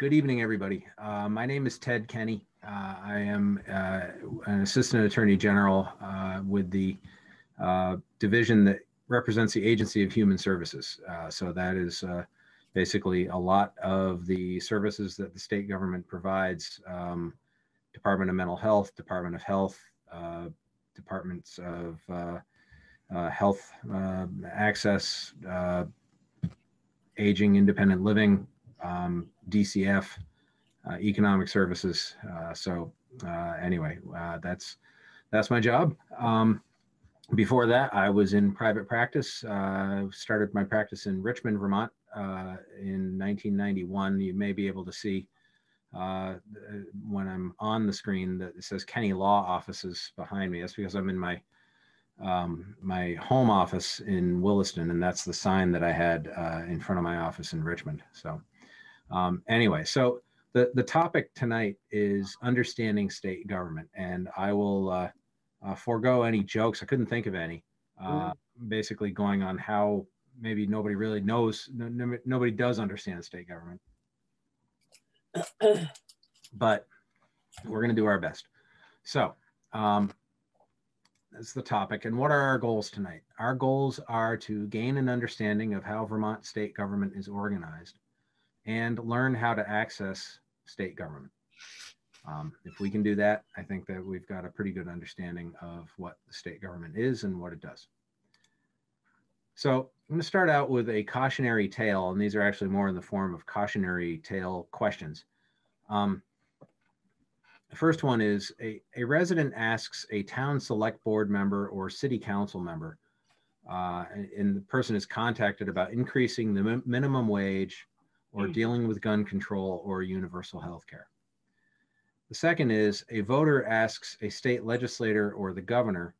Good evening, everybody. Uh, my name is Ted Kenny. Uh, I am uh, an Assistant Attorney General uh, with the uh, division that represents the Agency of Human Services. Uh, so that is basically a lot of the services that the state government provides. Um, Department of Mental Health, Department of Health, departments of health access, aging, independent living, um, DCF, uh, economic services. Uh, so uh, anyway, uh, that's that's my job. Um, before that, I was in private practice. Uh, started my practice in Richmond, Vermont, in 1991. You may be able to see when I'm on the screen that it says Kenny Law Offices behind me. That's because I'm in my um, my home office in Williston, and that's the sign that I had uh, in front of my office in Richmond. So um, anyway, so the, the topic tonight is understanding state government, and I will uh, uh, forego any jokes. I couldn't think of any. Uh, mm. Basically, going on how maybe nobody really knows, no, no, nobody does understand state government. but we're going to do our best. So, um, that's the topic. And what are our goals tonight? Our goals are to gain an understanding of how Vermont state government is organized and learn how to access state government. Um, if we can do that, I think that we've got a pretty good understanding of what the state government is and what it does. So I'm going to start out with a cautionary tale, and these are actually more in the form of cautionary tale questions. Um, the first one is a, a resident asks a town select board member or city council member, uh, and, and, the person is contacted about increasing the mi minimum wage or mm. dealing with gun control or universal health care. The second is a voter asks a state legislator or the governor,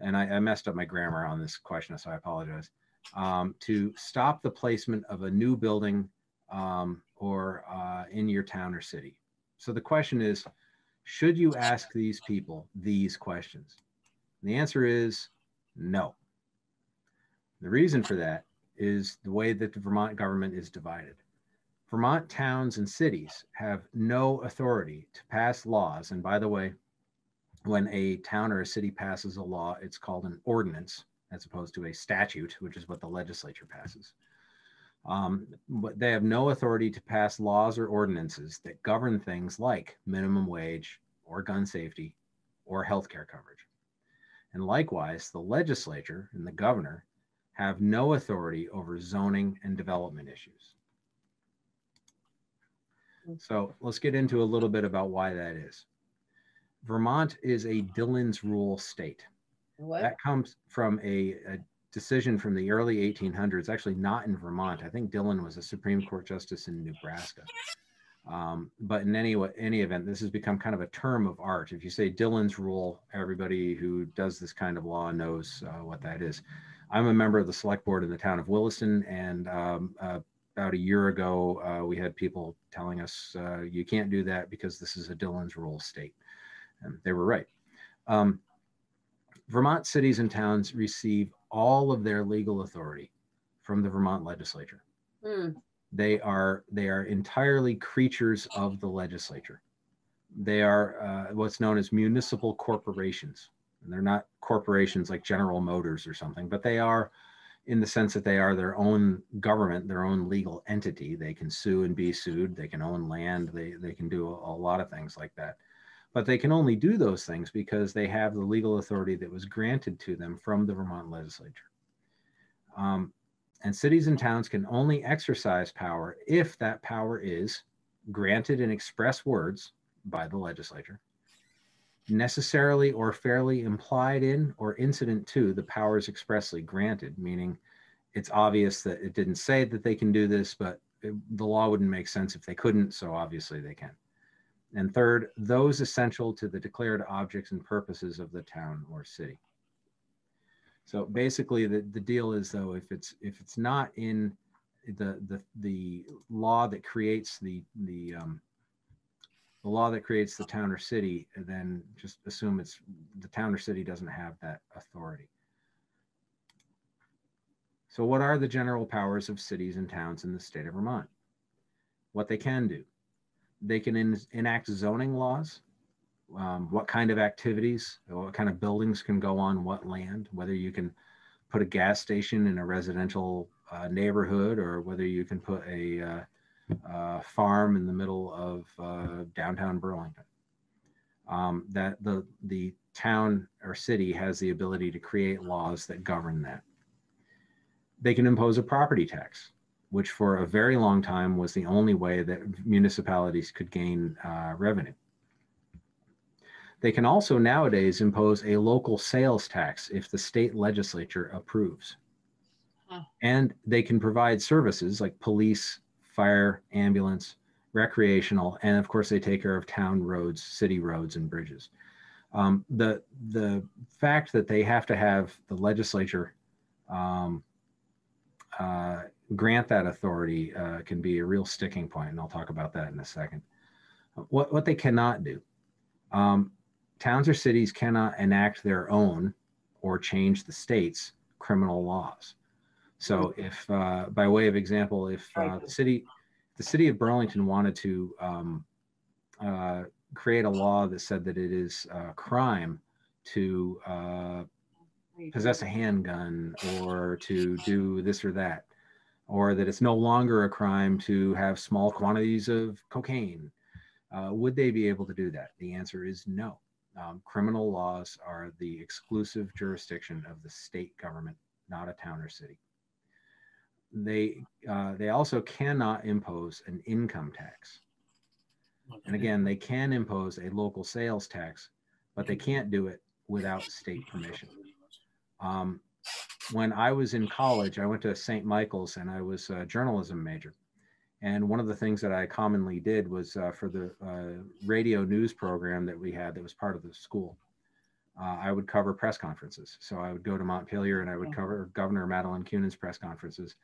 and I, I messed up my grammar on this question, so I apologize, um, to stop the placement of a new building um, or uh, in your town or city. So the question is, should you ask these people these questions? And the answer is no. The reason for that is the way that the Vermont government is divided. Vermont towns and cities have no authority to pass laws. And by the way, when a town or a city passes a law, it's called an ordinance as opposed to a statute, which is what the legislature passes. Um, but they have no authority to pass laws or ordinances that govern things like minimum wage or gun safety or healthcare coverage. And likewise, the legislature and the governor have no authority over zoning and development issues. So let's get into a little bit about why that is. Vermont is a Dillon's rule state. What? That comes from a, a, decision from the early 1800s, actually not in Vermont. I think Dillon was a Supreme Court justice in Nebraska. Um, but in any any event, this has become kind of a term of art. If you say Dillon's rule, everybody who does this kind of law knows uh, what that is. I'm a member of the select board in the town of Williston, and um, uh, about a year ago, uh, we had people telling us uh, you can't do that because this is a Dillon's rule state. And they were right. Um, Vermont cities and towns receive all of their legal authority from the Vermont legislature. Mm. They are they are entirely creatures of the legislature. They are uh, what's known as municipal corporations. And they're not corporations like General Motors or something, but they are in the sense that they are their own government, their own legal entity. They can sue and be sued. They can own land. They, they can do a, a lot of things like that. But they can only do those things because they have the legal authority that was granted to them from the Vermont legislature. Um, and cities and towns can only exercise power if that power is granted in express words by the legislature necessarily or fairly implied in or incident to the powers expressly granted, meaning it's obvious that it didn't say that they can do this, but it, the law wouldn't make sense if they couldn't, so obviously they can. And third, those essential to the declared objects and purposes of the town or city. So basically the, the deal is though, if it's if it's not in the the the law that creates the the um, the law that creates the town or city, then just assume it's the town or city doesn't have that authority. So what are the general powers of cities and towns in the state of Vermont? What they can do. they can enact zoning laws. Um, what kind of activities, what kind of buildings can go on what land, whether you can put a gas station in a residential uh, neighborhood or whether you can put a uh, uh, farm in the middle of uh, downtown Burlington. Um, that the the town or city has the ability to create laws that govern that. They can impose a property tax, which for a very long time was the only way that municipalities could gain uh, revenue. They can also nowadays impose a local sales tax if the state legislature approves. Huh. And they can provide services like police, fire, ambulance, recreational, and of course they take care of town roads, city roads, and bridges. Um, the the fact that they have to have the legislature um, uh, grant that authority uh, can be a real sticking point, and I'll talk about that in a second. What what they cannot do, um, towns or cities cannot enact their own or change the state's criminal laws. So if, uh, by way of example, if uh, the city, the city of Burlington wanted to um, uh, create a law that said that it is a crime to uh, possess a handgun or to do this or that, or that it's no longer a crime to have small quantities of cocaine, uh, would they be able to do that? The answer is no. Um, criminal laws are the exclusive jurisdiction of the state government, not a town or city they uh, they also cannot impose an income tax. And again, they can impose a local sales tax, but they can't do it without state permission. Um, when I was in college, I went to St. Michael's and I was a journalism major. And one of the things that I commonly did was uh, for the uh, radio news program that we had that was part of the school, uh, I would cover press conferences. So I would go to Montpelier and I would cover Governor Madeleine Kunin's press conferences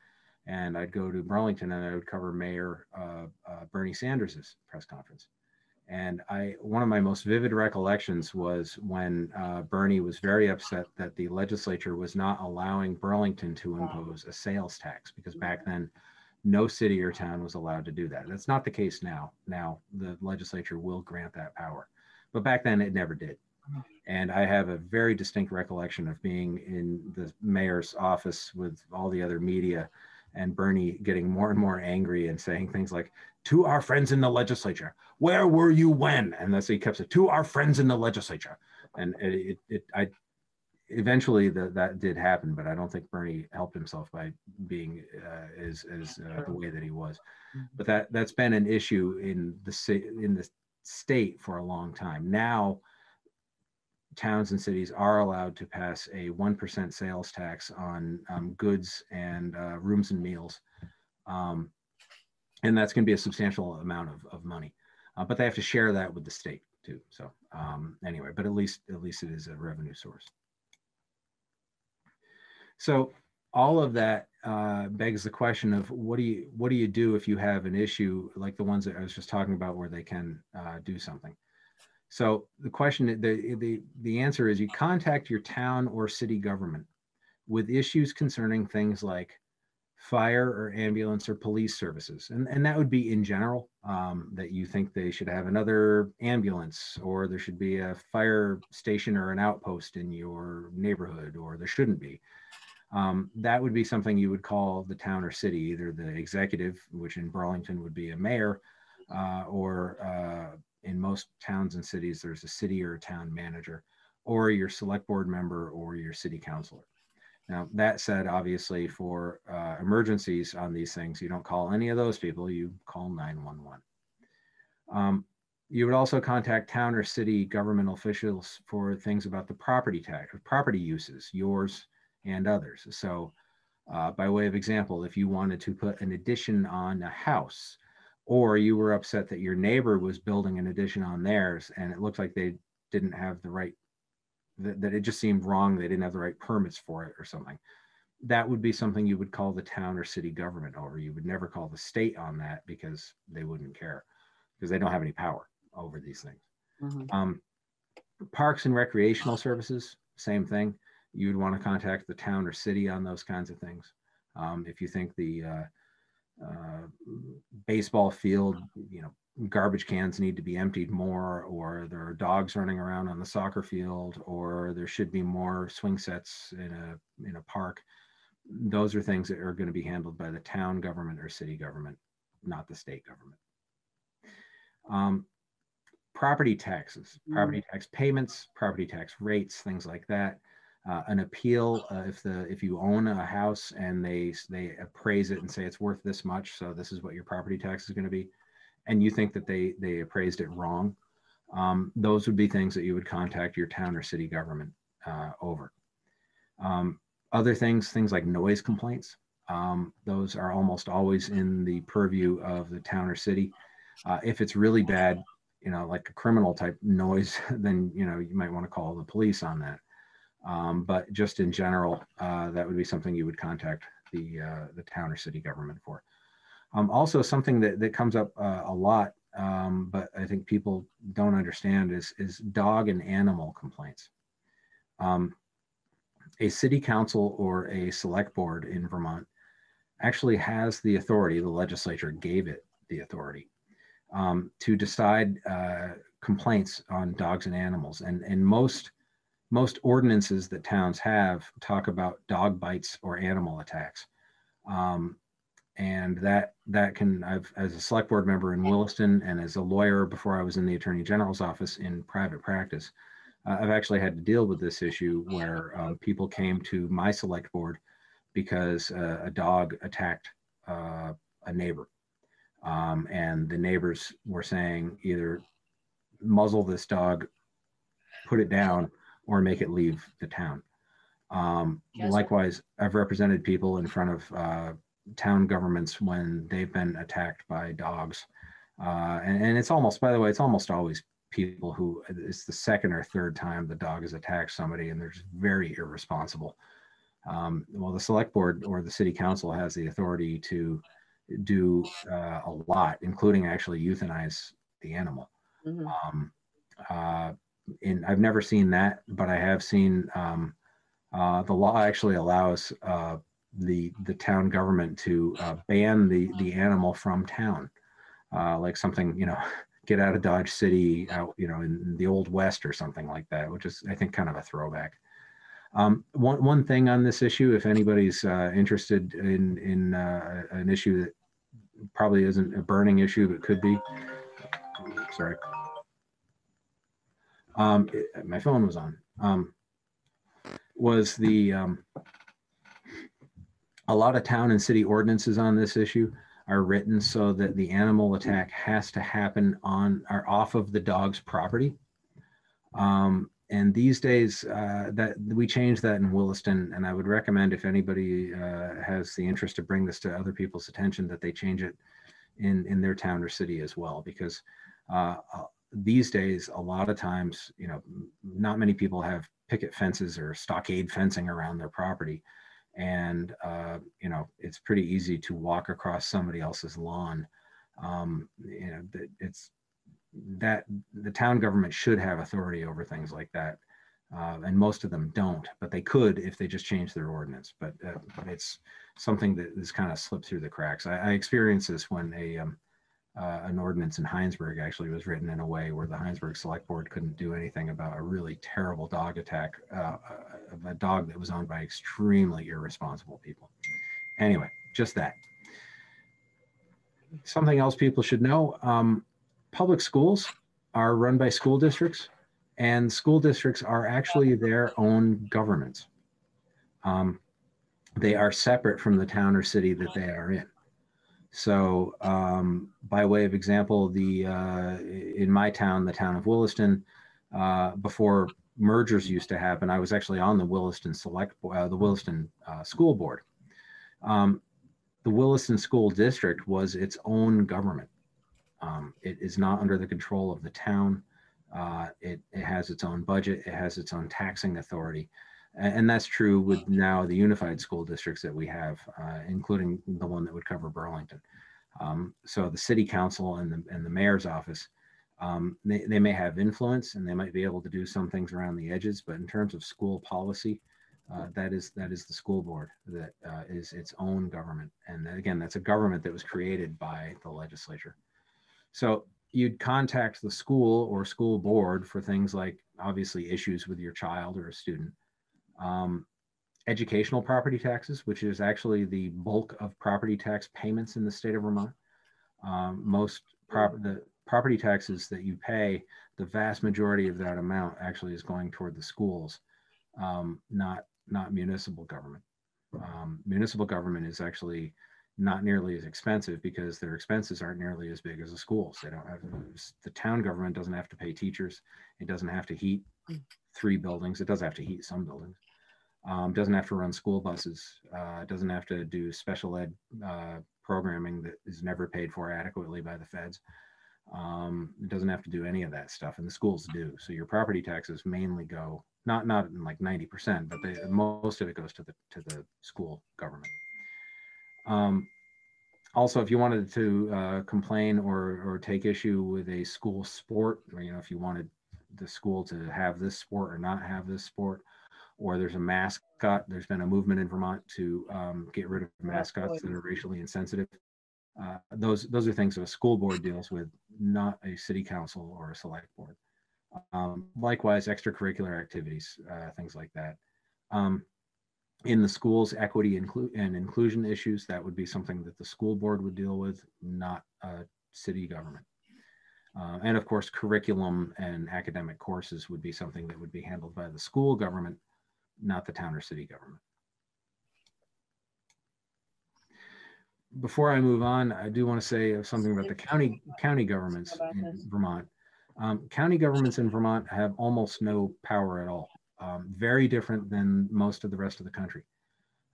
and I'd go to Burlington and I would cover Mayor uh, uh, Bernie Sanders's press conference. And I, one of my most vivid recollections was when uh, Bernie was very upset that the legislature was not allowing Burlington to impose a sales tax because back then, no city or town was allowed to do that. That's not the case now. Now the legislature will grant that power, but back then it never did. And I have a very distinct recollection of being in the mayor's office with all the other media and Bernie getting more and more angry and saying things like, to our friends in the legislature, where were you when? And that's he kept saying, to our friends in the legislature. And it, it, it I eventually the, that did happen, but I don't think Bernie helped himself by being uh, as, as uh, the way that he was. Mm-hmm. But that that's been an issue in the in the state for a long time. Now towns and cities are allowed to pass a 1% sales tax on um, goods and uh, rooms and meals. Um, and that's going to be a substantial amount of, of money. Uh, but they have to share that with the state too. So um, anyway, but at least at least it is a revenue source. So all of that uh, begs the question of what do you what do you do if you have an issue like the ones that I was just talking about where they can uh, do something. So the question, the, the, the answer is you contact your town or city government with issues concerning things like fire or ambulance or police services. And, and that would be in general, um, that you think they should have another ambulance or there should be a fire station or an outpost in your neighborhood or there shouldn't be. Um, that would be something you would call the town or city, either the executive, which in Burlington would be a mayor, uh, or uh, in most towns and cities, there's a city or a town manager, or your select board member or your city councilor. Now, that said, obviously, for uh, emergencies on these things, you don't call any of those people, you call 911. Um, you would also contact town or city government officials for things about the property tax, property uses, yours and others. So, uh, by way of example, if you wanted to put an addition on a house, or you were upset that your neighbor was building an addition on theirs and it looked like they didn't have the right that, that, it just seemed wrong they didn't have the right permits for it or something. That would be something you would call the town or city government over. You would never call the state on that because they wouldn't care because they don't have any power over these things. Mm-hmm. um, parks and recreational services same thing. You'd want to contact the town or city on those kinds of things. Um, if you think the uh, uh, baseball field, you know, garbage cans need to be emptied more, or there are dogs running around on the soccer field, or there should be more swing sets in a in a park. Those are things that are going to be handled by the town government or city government, not the state government. Um, property taxes, property tax payments, property tax rates, things like that. Uh, an appeal uh, if the if you own a house and they they appraise it and say it's worth this much, so this is what your property tax is going to be and you think that they they appraised it wrong, um, those would be things that you would contact your town or city government uh, over. Um, other things, things like noise complaints, um, those are almost always in the purview of the town or city. Uh, if it's really bad, you know, like a criminal type noise, then you know you might want to call the police on that. Um, but just in general, uh, that would be something you would contact the uh, the town or city government for. Um, also, something that, that comes up uh, a lot, um, but I think people don't understand is, is dog and animal complaints. Um, a city council or a select board in Vermont actually has the authority, the legislature gave it the authority um, to decide uh, complaints on dogs and animals. And, and most, most ordinances that towns have talk about dog bites or animal attacks. Um, and that that can I've as a select board member in Williston and as a lawyer before I was in the Attorney General's office in private practice, uh, I've actually had to deal with this issue where um, people came to my select board because uh, a dog attacked uh, a neighbor, um, and the neighbors were saying either muzzle this dog, put it down, or make it leave the town. Um, likewise, I've represented people in front of uh, town governments when they've been attacked by dogs. Uh, and, and, it's almost, by the way, it's almost always people who it's the second or third time the dog has attacked somebody and they're just very irresponsible. Um, well, the select board or the city council has the authority to do uh, a lot, including actually euthanize the animal. Mm-hmm. Um, uh, in, I've never seen that, but I have seen um, uh, the law actually allows uh, the the town government to uh, ban the the animal from town, uh, like something you know, get out of Dodge City, out you know, in the old west or something like that, which is I think kind of a throwback. Um, one one thing on this issue, if anybody's uh, interested in in uh, an issue that probably isn't a burning issue but could be, sorry, um, it, my phone was on. Um, was the um, a lot of town and city ordinances on this issue are written so that the animal attack has to happen on or off of the dog's property. Um, and these days, uh, that we changed that in Williston, and I would recommend if anybody uh, has the interest to bring this to other people's attention, that they change it in in their town or city as well, because uh, these days, a lot of times, you know, not many people have picket fences or stockade fencing around their property. And uh, you know it's pretty easy to walk across somebody else's lawn. Um, you know it's that the town government should have authority over things like that uh, and most of them don't but they could if they just change their ordinance. But, uh, it's something that has kind of slipped through the cracks. I, I experienced this when a um, uh, an ordinance in Hinesburg actually was written in a way where the Hinesburg Select Board couldn't do anything about a really terrible dog attack uh, of a dog that was owned by extremely irresponsible people. Anyway, just that. Something else people should know um, public schools are run by school districts, and school districts are actually their own governments. Um, they are separate from the town or city that they are in. So, um, by way of example, the uh, in my town, the town of Williston, uh, before mergers used to happen, I was actually on the Williston Select, uh, the Williston uh, School Board. Um, the Williston School District was its own government. Um, it is not under the control of the town. Uh, it, it has its own budget. It has its own taxing authority and that's true with now the unified school districts that we have, uh, including the one that would cover Burlington. Um, so the city council and the, and the mayor's office, um, they, they may have influence and they might be able to do some things around the edges, but in terms of school policy, uh, that is that is the school board that uh, is its own government. And again, that's a government that was created by the legislature. So you'd contact the school or school board for things like obviously issues with your child or a student. Um, educational property taxes, which is actually the bulk of property tax payments in the state of Vermont. Um, most prop the property taxes that you pay, the vast majority of that amount actually is going toward the schools, um, not not municipal government. Um, municipal government is actually not nearly as expensive because their expenses aren't nearly as big as the schools. They don't have the town government doesn't have to pay teachers. It doesn't have to heat three buildings. It does have to heat some buildings. Um, doesn't have to run school buses. Uh, doesn't have to do special ed uh, programming that is never paid for adequately by the feds. Um, it doesn't have to do any of that stuff, and the schools do. So your property taxes mainly go not not like ninety percent, but they, most of it goes to the to the school government. Um, also, if you wanted to uh, complain or, or take issue with a school sport, or, you know, if you wanted the school to have this sport or not have this sport, or there's a mascot, there's been a movement in Vermont to um, get rid of mascots that are racially insensitive. Uh, those those are things that a school board deals with, not a city council or a select board. Um, likewise, extracurricular activities, uh, things like that. Um, in the schools equity inclu- and inclusion issues that would be something that the school board would deal with not uh, city government uh, and of course curriculum and academic courses would be something that would be handled by the school government not the town or city government before i move on i do want to say something about the county county governments in vermont um, county governments in vermont have almost no power at all um, very different than most of the rest of the country.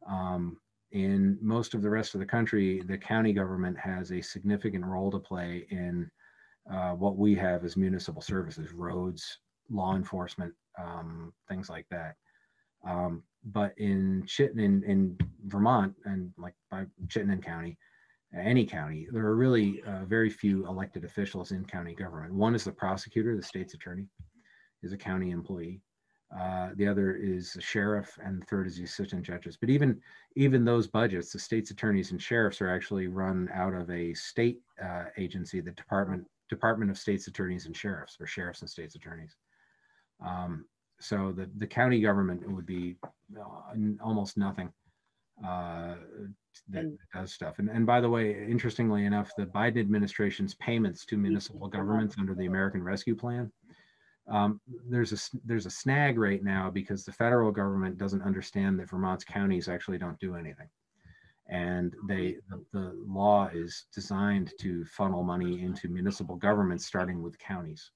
Um, in most of the rest of the country, the county government has a significant role to play in uh, what we have as municipal services, roads, law enforcement, um, things like that. Um, but in Chittenden, in, Vermont, and like by Chittenden County, any county, there are really uh, very few elected officials in county government. One is the prosecutor, the state's attorney, is a county employee. Uh, the other is the sheriff, and the third is the assistant judges. But even even those budgets, the state's attorneys and sheriffs are actually run out of a state uh, agency, the Department Department of States Attorneys and Sheriffs, or sheriffs and states attorneys. Um, so the the county government would be uh, almost nothing uh, that does stuff. And and by the way, interestingly enough, the Biden administration's payments to municipal governments under the American Rescue Plan um, there's a there's a snag right now because the federal government doesn't understand that Vermont's counties actually don't do anything, and they the, the law is designed to funnel money into municipal governments, starting with counties,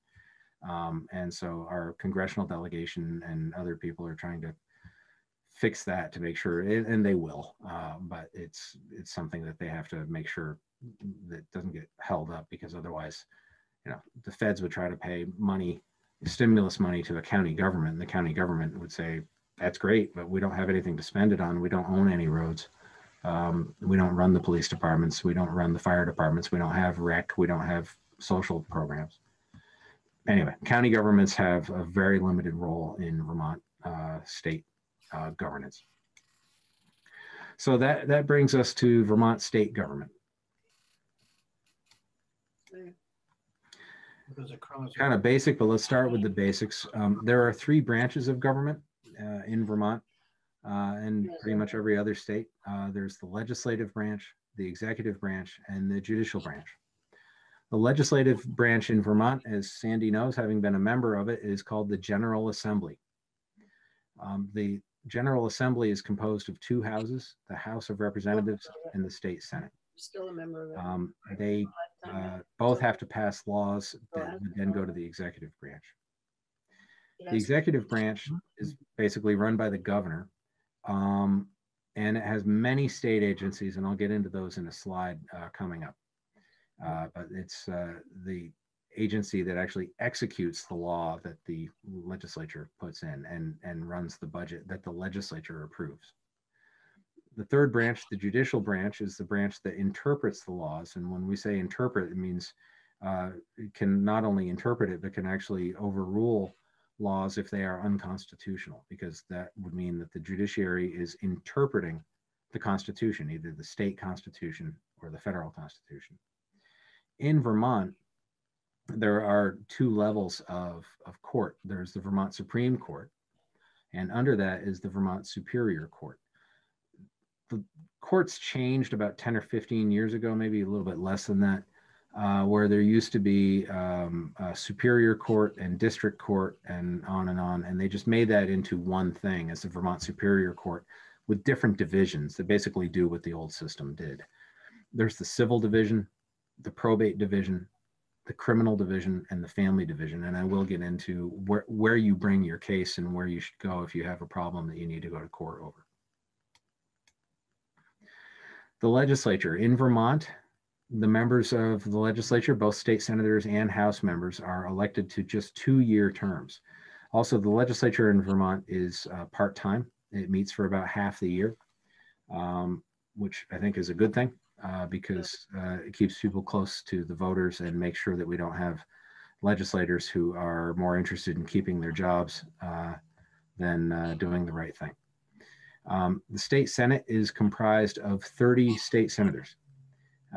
um, and so our congressional delegation and other people are trying to fix that to make sure, and they will, uh, but it's it's something that they have to make sure that doesn't get held up because otherwise, you know, the feds would try to pay money stimulus money to a county government, and the county government would say, that's great, but we don't have anything to spend it on. We don't own any roads. Um, we don't run the police departments. We don't run the fire departments. We don't have rec. We don't have social programs. Anyway, county governments have a very limited role in Vermont uh, state uh, governance. So that, that brings us to Vermont state government. kind of basic, but let's start with the basics. Um, there are three branches of government uh, in Vermont uh, and pretty much every other state. Uh, there's the legislative branch, the executive branch, and the judicial branch. The legislative branch in Vermont, as Sandy knows, having been a member of it, is called the General Assembly. Um, the General Assembly is composed of two houses, the House of Representatives and the State Senate. Still a member of it. Um, they uh, both have to pass laws that would then go to the executive branch. The executive branch is basically run by the governor. Um, and it has many state agencies, and I'll get into those in a slide uh, coming up. Uh, but it's uh, the agency that actually executes the law that the legislature puts in and, and runs the budget that the legislature approves the third branch, the judicial branch, is the branch that interprets the laws. And when we say interpret, it means uh, it can not only interpret it, but can actually overrule laws if they are unconstitutional, because that would mean that the judiciary is interpreting the Constitution, either the state constitution or the federal constitution. In Vermont, there are two levels of, of court. There's the Vermont Supreme Court, and under that is the Vermont Superior Court. The courts changed about 10 or 15 years ago, maybe a little bit less than that, uh, where there used to be um, Superior Court and District Court and on and on. And they just made that into one thing as the Vermont Superior Court with different divisions that basically do what the old system did. There's the Civil Division, the Probate Division, the criminal division and the family division. And I will get into where, where you bring your case and where you should go if you have a problem that you need to go to court over. The legislature in Vermont, the members of the legislature, both state senators and House members, are elected to just two year terms. Also, the legislature in Vermont is uh, part time, it meets for about half the year, um, which I think is a good thing uh, because uh, it keeps people close to the voters and makes sure that we don't have legislators who are more interested in keeping their jobs uh, than uh, doing the right thing. Um, the state senate is comprised of 30 state senators.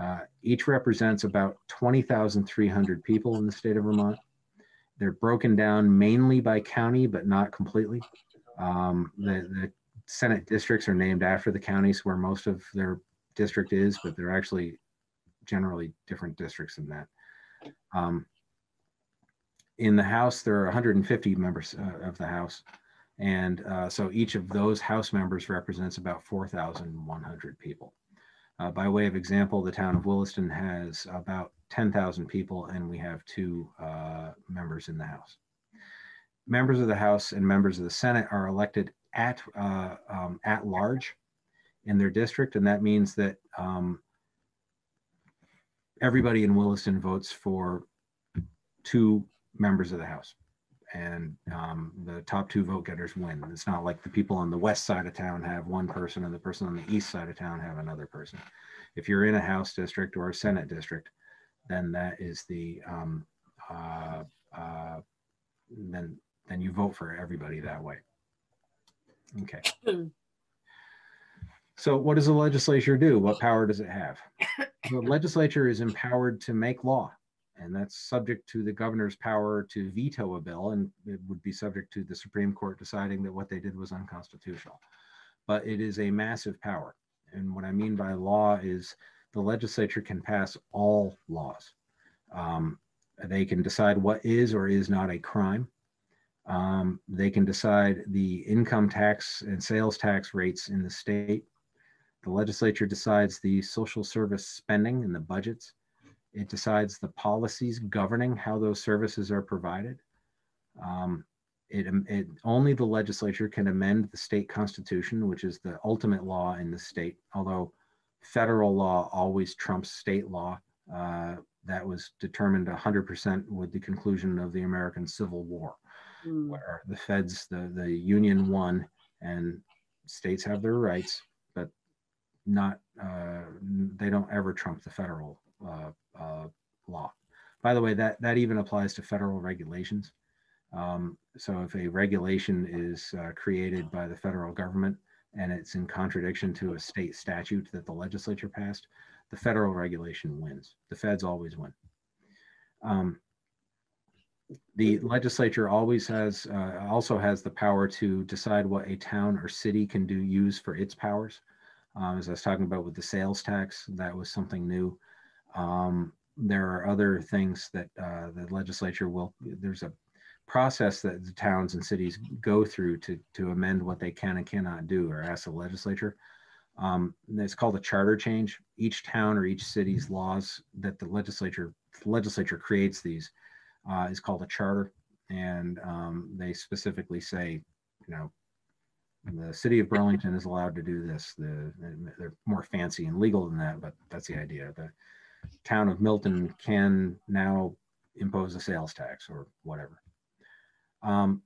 Uh, each represents about 20,300 people in the state of Vermont. They're broken down mainly by county, but not completely. Um, the, the Senate districts are named after the counties where most of their district is, but they're actually generally different districts than that. Um, in the House, there are 150 members uh, of the House. And uh, so each of those House members represents about 4,100 people. Uh, by way of example, the town of Williston has about 10,000 people, and we have two uh, members in the House. Members of the House and members of the Senate are elected at uh, um, at large in their district, and that means that um, everybody in Williston votes for two members of the House, and um, the top two vote getters win. It's not like the people on the west side of town have one person, and the person on the east side of town have another person. If you're in a House district or a Senate district, then that is the um, uh, uh, then then you vote for everybody that way. Okay. So what does the legislature do? What power does it have? The legislature is empowered to make law, and that's subject to the governor's power to veto a bill, and it would be subject to the Supreme Court deciding that what they did was unconstitutional. But it is a massive power. And what I mean by law is the legislature can pass all laws. Um, they can decide what is or is not a crime. Um, they can decide the income tax and sales tax rates in the state. The legislature decides the social service spending and the budgets. It decides the policies governing how those services are provided. Um, it, it, only the legislature can amend the state constitution, which is the ultimate law in the state, although federal law always trumps state law. Uh, that was determined 100% with the conclusion of the American Civil War, mm. where the feds, the, the union won, and states have their rights, not uh, they don't ever trump the federal uh, uh, law. By the way, that that even applies to federal regulations. Um, so if a regulation is uh, created by the federal government and it's in contradiction to a state statute that the legislature passed, the federal regulation wins. The feds always win. Um, the legislature always has uh, also has the power to decide what a town or city can do use for its powers. Um, as I was talking about with the sales tax, that was something new. Um, there are other things that uh, the legislature will, there's a process that the towns and cities go through to, to amend what they can and cannot do or ask the legislature. Um, it's called a charter change. Each town or each city's laws that the legislature legislature creates these uh, is called a charter, and um, they specifically say, you know, the city of Burlington is allowed to do this. The, they're more fancy and legal than that, but that's the idea. The town of Milton can now impose a sales tax or whatever. Um,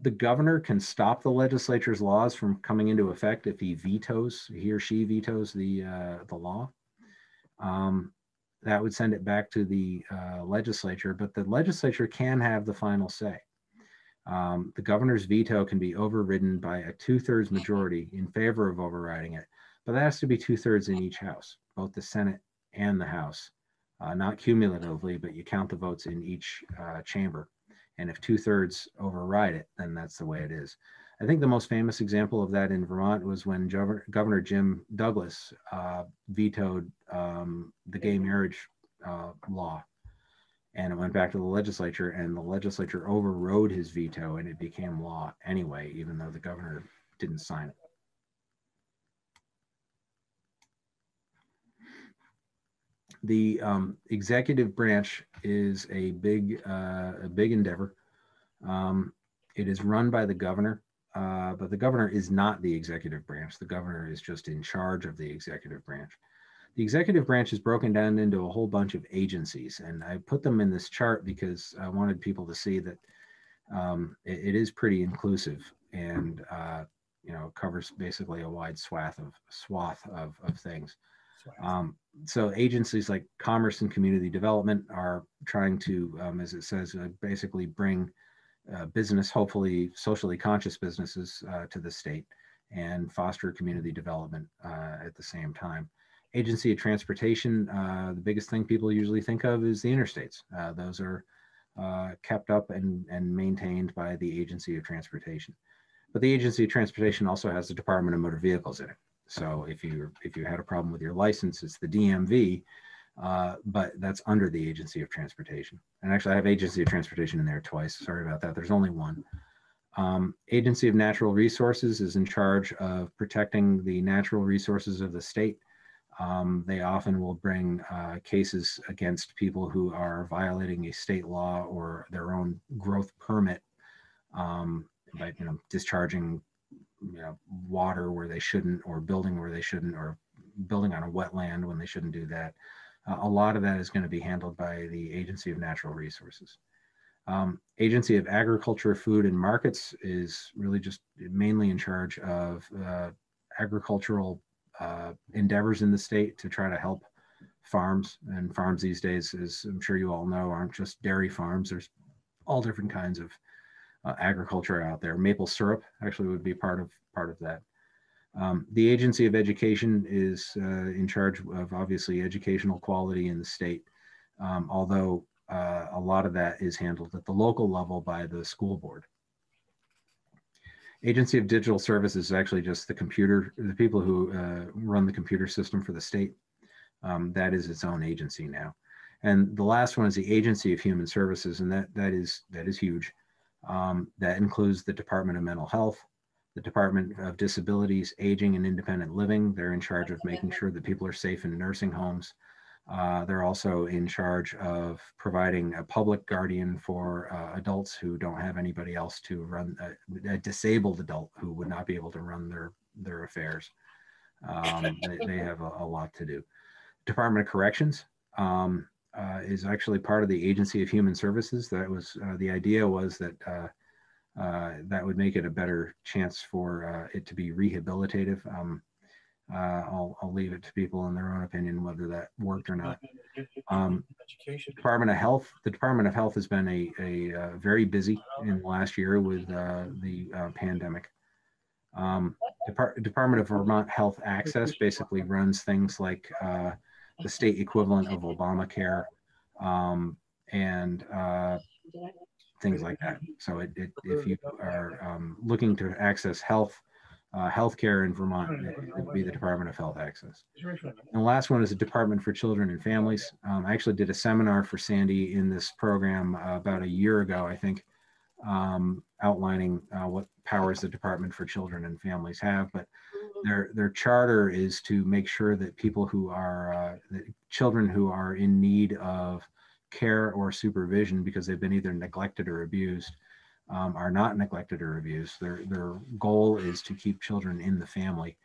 the governor can stop the legislature's laws from coming into effect if he vetoes, he or she vetoes the uh, the law. Um, that would send it back to the uh, legislature, but the legislature can have the final say. Um, the governor's veto can be overridden by a two-thirds majority in favor of overriding it, but that has to be two-thirds in each house, both the Senate and the House. uh, not cumulatively, but you count the votes in each uh, chamber. And if two thirds override it, then that's the way it is. I think the most famous example of that in Vermont was when Governor Jim Douglas uh, vetoed um, the gay marriage uh, law. And it went back to the legislature, and the legislature overrode his veto, and it became law anyway, even though the governor didn't sign it. The um, executive branch is a big, uh, a big endeavor. Um, it is run by the governor, uh, but the governor is not the executive branch. The governor is just in charge of the executive branch. The executive branch is broken down into a whole bunch of agencies, and I put them in this chart because I wanted people to see that um, it, it is pretty inclusive and uh, you know covers basically a wide swath of swath of, of things. Um, so agencies like Commerce and Community Development are trying to, um, as it says, uh, basically bring uh, business, hopefully socially conscious businesses uh, to the state and foster community development uh, at the same time. Agency of Transportation, uh, the biggest thing people usually think of is the interstates. Uh, those are kept up and, and maintained by the Agency of Transportation. But the Agency of Transportation also has the Department of Motor Vehicles in it. So if you if you had a problem with your license, it's the DMV, uh, but that's under the Agency of Transportation. And actually, I have Agency of Transportation in there twice. Sorry about that. There's only one. Um, Agency of Natural Resources is in charge of protecting the natural resources of the state. Um, they often will bring uh, cases against people who are violating a state law or their own growth permit um, by you know discharging you know, water where they shouldn't, or building where they shouldn't, or building on a wetland when they shouldn't do that. Uh, a lot of that is going to be handled by the Agency of Natural Resources. Um, Agency of Agriculture, Food and Markets is really just mainly in charge of uh, agricultural uh, endeavors in the state to try to help farms. And farms these days, as I'm sure you all know, aren't just dairy farms. There's all different kinds of uh, agriculture out there. Maple syrup actually would be part of part of that. Um, the Agency of Education is uh, in charge of obviously educational quality in the state, um, although uh, a lot of that is handled at the local level by the school board. Agency of Digital Services is actually just the computer, the people who uh, run the computer system for the state. Um, that is its own agency now. And the last one is the Agency of Human Services, and that that is that is huge. Um, that includes the Department of Mental Health, the Department of Disabilities, Aging and Independent Living. They're in charge of making sure that people are safe in nursing homes. Uh, they're also in charge of providing a public guardian for uh, adults who don't have anybody else to run, uh, a disabled adult who would not be able to run their, their affairs. Um, they, they, have a, a, lot to do. Department of Corrections, um, uh, is actually part of the Agency of Human Services. That was uh, the idea was that uh, that would make it a better chance for it to be rehabilitative. Um, uh, I'll, I'll leave it to people in their own opinion whether that worked or not. Um, Department of Health. The Department of Health has been a, a, very busy in the last year with the pandemic. Um, Depart Department of Vermont Health Access basically runs things like the state equivalent of Obamacare um, and uh, things like that. So it, it, if you are um, looking to access health, uh, healthcare in Vermont, it, would be the Department of Health Access. And the last one is the Department for Children and Families. Um, I actually did a seminar for Sandy in this program uh, about a year ago, I think, um, outlining uh, what powers the Department for Children and Families have. But their their charter is to make sure that people who are uh, children who are in need of care or supervision because they've been either neglected or abused um, are not neglected or abused. Their their goal is to keep children in the family.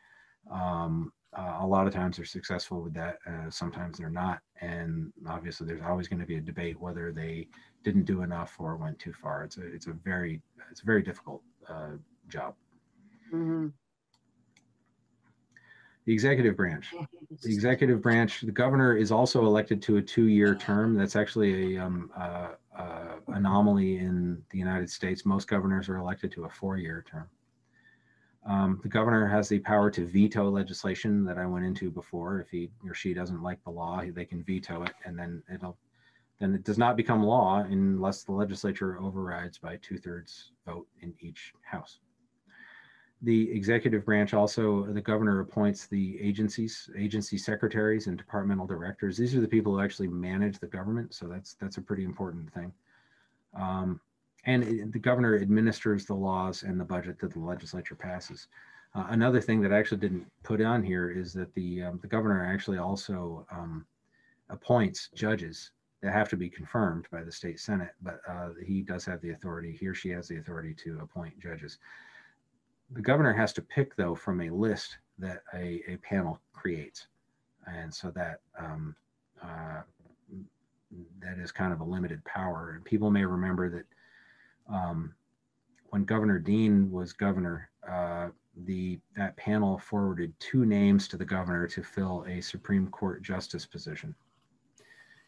Um, uh, a lot of times they're successful with that. Uh, sometimes they're not, and obviously there's always going to be a debate whether they didn't do enough or went too far. It's a it's a very it's a very difficult uh, job. Mm-hmm the executive branch. The executive branch, the governor is also elected to a two-year term. That's actually a um, uh, anomaly in the United States. Most governors are elected to a four-year term. Um, the governor has the power to veto legislation that I went into before. If he or she doesn't like the law, they can veto it, and then it'll then it does not become law unless the legislature overrides by two thirds vote in each house. The executive branch also, the governor appoints the agencies, agency secretaries and departmental directors. These are the people who actually manage the government. So that's, that's a pretty important thing. Um, and it, the governor administers the laws and the budget that the legislature passes. Uh, another thing that I actually didn't put on here is that the, um, the governor actually also um, appoints judges that have to be confirmed by the state senate, but uh, he does have the authority, he or she has the authority to appoint judges. The governor has to pick, though, from a list that a, a panel creates. And so that um, uh, that is kind of a limited power. And people may remember that um, when Governor Dean was governor, uh, the that panel forwarded two names to the governor to fill a Supreme Court justice position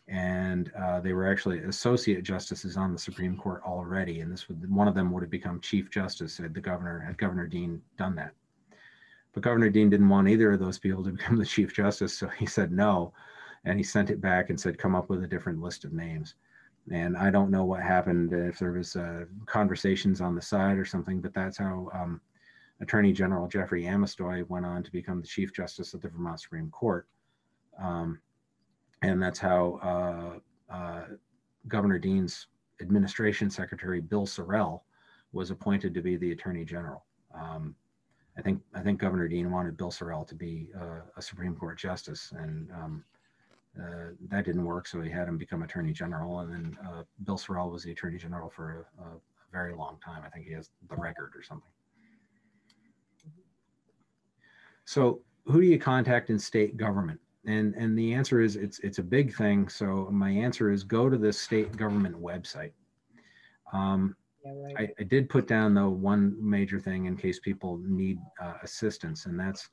and uh, they were actually associate justices on the Supreme Court already. And this would one of them would have become chief justice had the governor had Governor Dean done that. But Governor Dean didn't want either of those people to become the chief justice, so he said no, and he sent it back and said come up with a different list of names. And I don't know what happened if there was uh, conversations on the side or something, but that's how um, Attorney General Jeffrey Amestoy went on to become the Chief Justice of the Vermont Supreme Court. Um, and that's how uh, uh, Governor Dean's administration secretary Bill Sorrell was appointed to be the Attorney General. Um, I think I think Governor Dean wanted Bill Sorrell to be uh, a Supreme Court justice, and um, uh, that didn't work. So he had him become Attorney General, and then uh, Bill Sorrell was the Attorney General for a, a, very long time. I think he has the record or something. So who do you contact in state government? And and the answer is it's it's a big thing. So my answer is go to the state government website. Um, yeah, right. I, I, did put down the one major thing in case people need uh, assistance and that's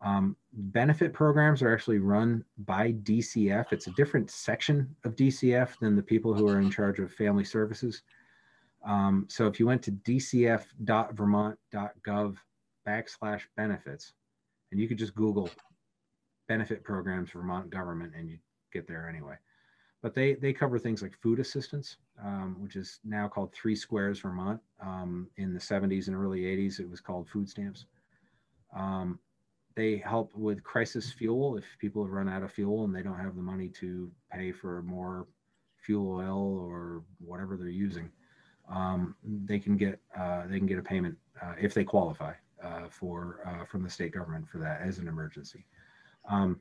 um, benefit programs are actually run by dcf it's a different section of dcf than the people who are in charge of family services. Um, so if you went to dcf.vermont.gov backslash benefits and you could just google benefit programs Vermont government, and you get there anyway. But they they cover things like food assistance, um, which is now called Three Squares Vermont. Um, in the 70s and early 80s, it was called food stamps. Um, they help with crisis fuel if people have run out of fuel and they don't have the money to pay for more fuel oil or whatever they're using. Um, they can get uh, they can get a payment uh, if they qualify uh, for uh, from the state government for that as an emergency. Um,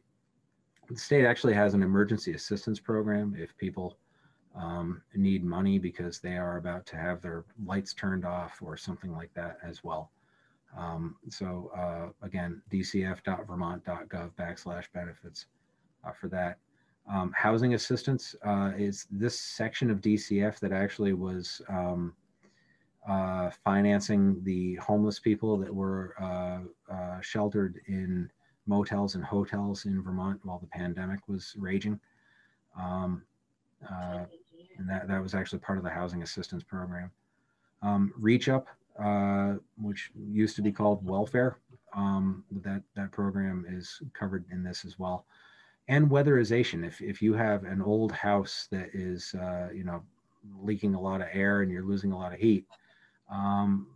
the state actually has an emergency assistance program if people um, need money because they are about to have their lights turned off or something like that as well. Um, so uh, again, dcf.vermont.gov backslash benefits uh, for that. Um, housing assistance uh, is this section of DCF that actually was um, uh, financing the homeless people that were uh, uh, sheltered in motels and hotels in Vermont while the pandemic was raging. Um, uh, and that, that was actually part of the housing assistance program. Um, Reach Up, uh, which used to be called Welfare, um, that, that program is covered in this as well. And weatherization. If, if you have an old house that is, uh, you know, leaking a lot of air and you're losing a lot of heat, um,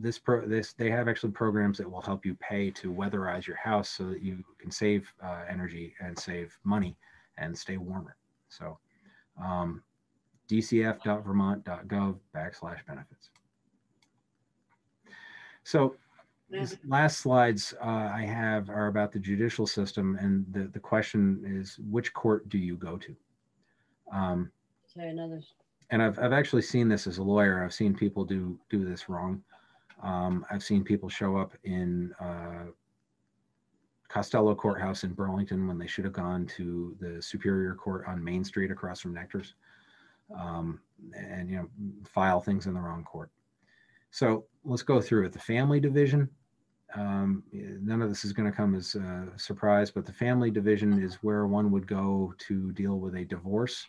this pro this they have actually programs that will help you pay to weatherize your house so that you can save uh, energy and save money and stay warmer. So um, dcf.vermont.gov backslash benefits. So these last slides uh, I have are about the judicial system, and the, the question is, which court do you go to? Um, another. And I've, I've actually seen this as a lawyer. I've seen people do do this wrong. Um, I've seen people show up in uh, Costello Courthouse in Burlington when they should have gone to the Superior Court on Main Street across from Nectar's, um, and you know file things in the wrong court. So let's go through it. The family division. Um, none of this is going to come as a surprise, but the family division is where one would go to deal with a divorce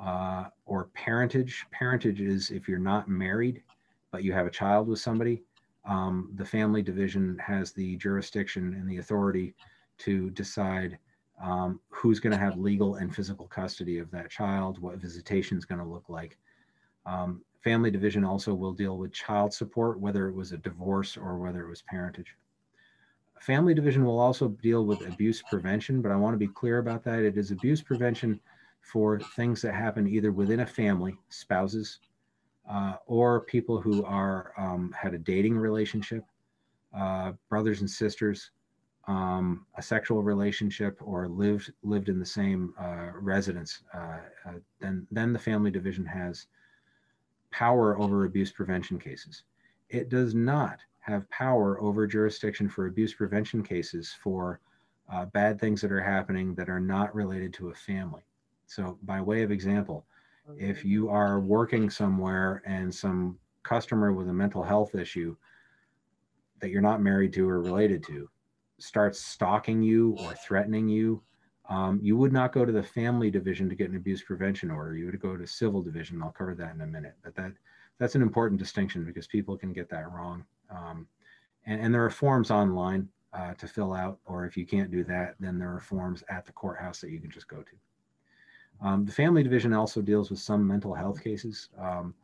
uh, or parentage. Parentage is if you're not married but you have a child with somebody, um, the family division has the jurisdiction and the authority to decide um, who's going to have legal and physical custody of that child, what visitation is going to look like. Um, family division also will deal with child support, whether it was a divorce or whether it was parentage. Family division will also deal with abuse prevention, but I want to be clear about that. It is abuse prevention for things that happen either within a family, spouses, uh, or people who are um, had a dating relationship, uh, brothers and sisters, um, a sexual relationship, or lived lived in the same uh, residence. Uh, uh, then then the family division has power over abuse prevention cases. It does not have power over jurisdiction for abuse prevention cases for uh, bad things that are happening that are not related to a family. So, by way of example, if you are working somewhere and some customer with a mental health issue that you're not married to or related to starts stalking you or threatening you, um, you would not go to the family division to get an abuse prevention order. You would go to civil division. I'll cover that in a minute. But that that's an important distinction because people can get that wrong. Um, and, and, there are forms online uh, to fill out, or if you can't do that, then there are forms at the courthouse that you can just go to. Um, the family division also deals with some mental health cases, um,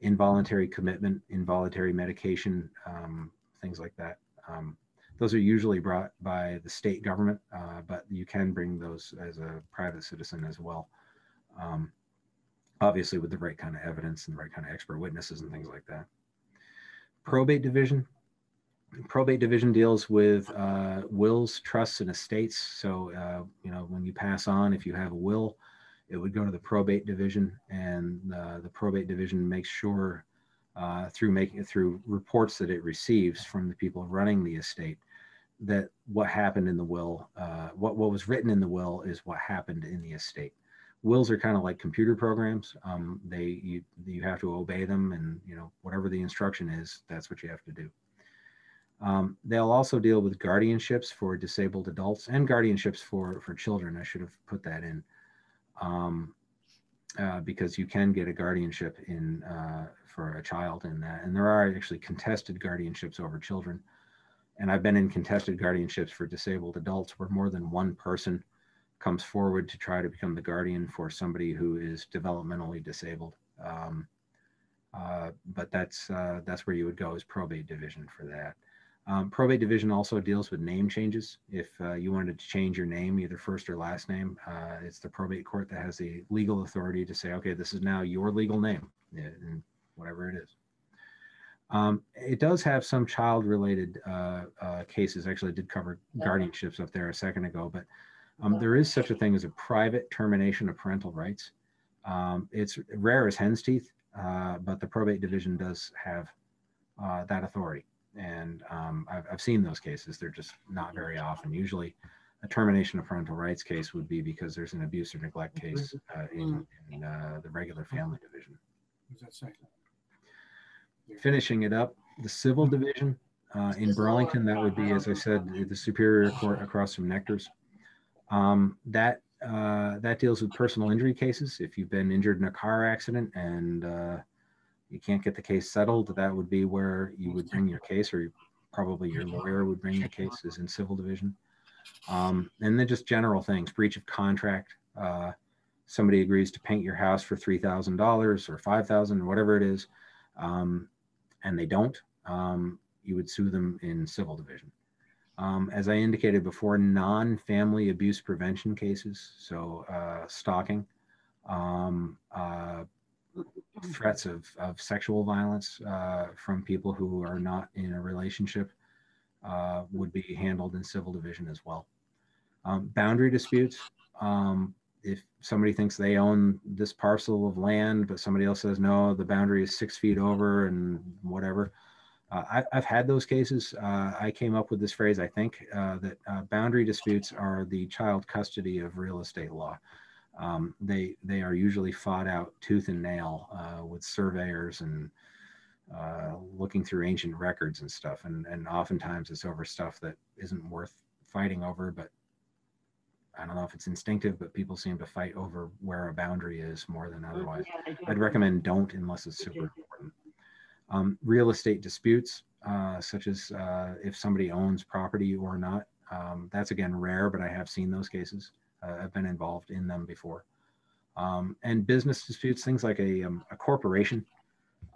involuntary commitment, involuntary medication, um, things like that. Um, those are usually brought by the state government, uh, but you can bring those as a private citizen as well. Um, obviously, with the right kind of evidence and the right kind of expert witnesses and things like that probate division. Probate division deals with uh, wills, trusts, and estates. So, uh, you know, when you pass on, if you have a will, it would go to the probate division, and uh, the probate division makes sure uh, through making through reports that it receives from the people running the estate that what happened in the will, uh, what what was written in the will, is what happened in the estate wills are kind of like computer programs. Um, they you you have to obey them, and you know whatever the instruction is, that's what you have to do. Um, they'll also deal with guardianships for disabled adults and guardianships for for children. I should have put that in, um, uh, because you can get a guardianship in uh, for a child in that, and there are actually contested guardianships over children. And I've been in contested guardianships for disabled adults where more than one person comes forward to try to become the guardian for somebody who is developmentally disabled. Um, uh, but that's uh, that's where you would go as probate division for that. Um, probate division also deals with name changes. If uh, you wanted to change your name, either first or last name, uh, it's the probate court that has the legal authority to say, okay, this is now your legal name, and whatever it is. Um, it does have some child-related uh, uh, cases. Actually, I did cover guardianships up there a second ago, but um, there is such a thing as a private termination of parental rights. Um, it's rare as hen's teeth, uh, but the probate division does have uh, that authority. And um, I've, I've seen those cases. They're just not very often. Usually, a termination of parental rights case would be because there's an abuse or neglect case uh, in, in uh, the regular family division. Finishing it up, the civil division uh, in Burlington, that would be, as I said, the Superior Court across from Nectar's. Um, that uh, that deals with personal injury cases. If you've been injured in a car accident and uh, you can't get the case settled, that would be where you would bring your case, or probably your lawyer would bring the cases in civil division. Um, and then just general things, breach of contract. Uh, somebody agrees to paint your house for three thousand dollars or five thousand, or whatever it is, um, and they don't. Um, you would sue them in civil division. Um, as I indicated before, non-family abuse prevention cases, so uh, stalking, um, uh, threats of, of sexual violence uh, from people who are not in a relationship uh, would be handled in civil division as well. Um, boundary disputes, um, if somebody thinks they own this parcel of land, but somebody else says, no, the boundary is six feet over and whatever, uh, I, have had those cases. Uh, I came up with this phrase, I think, uh, that uh, boundary disputes are the child custody of real estate law. Um, they, they are usually fought out tooth and nail uh, with surveyors and uh, looking through ancient records and stuff. And, and oftentimes it's over stuff that isn't worth fighting over, but I don't know if it's instinctive, but people seem to fight over where a boundary is more than otherwise. I'd recommend don't unless it's super important. Um, real estate disputes. uh, such as uh, if somebody owns property or not. Um, that's again rare, but I have seen those cases. Uh, I've been involved in them before. Um, and business disputes, things like a, um, a corporation.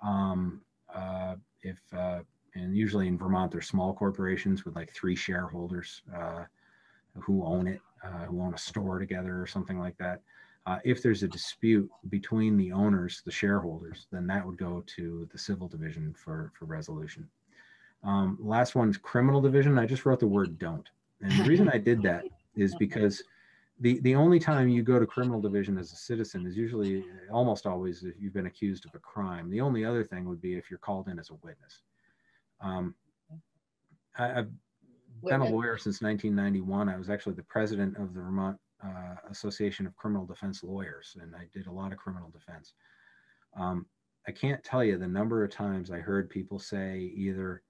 Um, uh, if uh, and usually in Vermont, they're small corporations with like three shareholders uh, who own it, who own a store together or something like that. Uh, if there's a dispute between the owners, the shareholders, then that would go to the civil division for, for resolution. Um, last is criminal division. I just wrote the word don't. And the reason I did that is because the, the only time you go to criminal division as a citizen is usually almost always if you've been accused of a crime. The only other thing would be if you're called in as a witness. Um, I, have been a lawyer since 1991. I was actually the president of the Vermont uh, Association of Criminal Defense Lawyers, and I did a lot of criminal defense. Um, I can't tell you the number of times I heard people say either,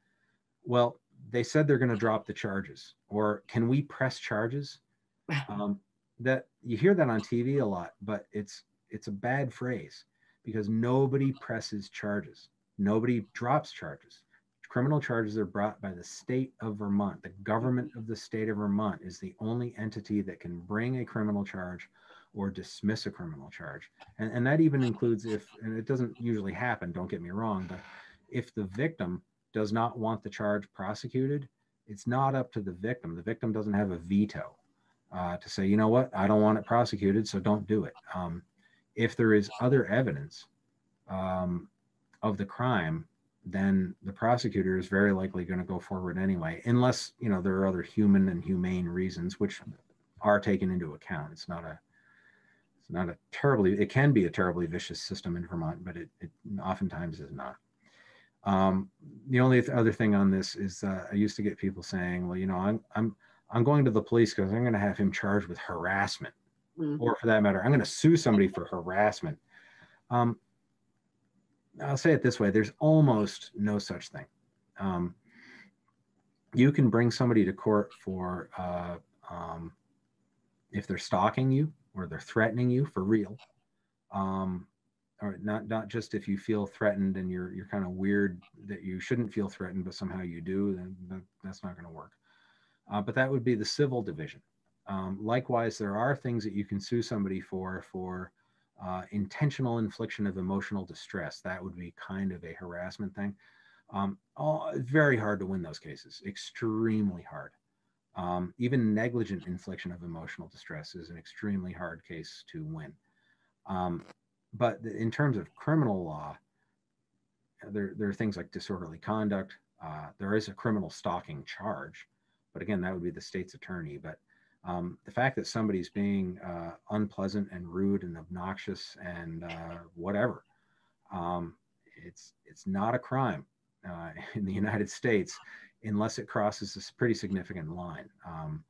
well, they said they're going to drop the charges, or can we press charges? Um, that you hear that on TV a lot, but it's it's a bad phrase because nobody presses charges. Nobody drops charges criminal charges are brought by the state of Vermont. The government of the state of Vermont is the only entity that can bring a criminal charge or dismiss a criminal charge. And, and that even includes if, and it doesn't usually happen, don't get me wrong, but if the victim does not want the charge prosecuted, it's not up to the victim. The victim doesn't have a veto uh, to say, you know what, I don't want it prosecuted, so don't do it. Um, if there is other evidence um, of the crime, then the prosecutor is very likely going to go forward anyway, unless you know there are other human and humane reasons which are taken into account. It's not a it's not a terribly it can be a terribly vicious system in Vermont, but it, it oftentimes is not. Um, the only th- other thing on this is uh, I used to get people saying, well, you know, I'm I'm I'm going to the police because I'm going to have him charged with harassment, mm-hmm. or for that matter, I'm going to sue somebody for harassment. Um, I'll say it this way there's almost no such thing. Um, you can bring somebody to court for uh, um, if they're stalking you or they're threatening you for real. Um, or not not just if you feel threatened and you're you're kind of weird that you shouldn't feel threatened but somehow you do then that, that's not going to work uh, but that would be the civil division um, likewise there are things that you can sue somebody for for uh, intentional infliction of emotional distress. That would be kind of a harassment thing. Um, all, very hard to win those cases, extremely hard. Um, even negligent infliction of emotional distress is an extremely hard case to win. Um, but in terms of criminal law, there, there are things like disorderly conduct. Uh, there is a criminal stalking charge, but again, that would be the state's attorney. But um, the fact that somebody's being uh, unpleasant and rude and obnoxious and uh, whatever, um, it's it's not a crime uh, in the United States unless it crosses this pretty significant line. Um,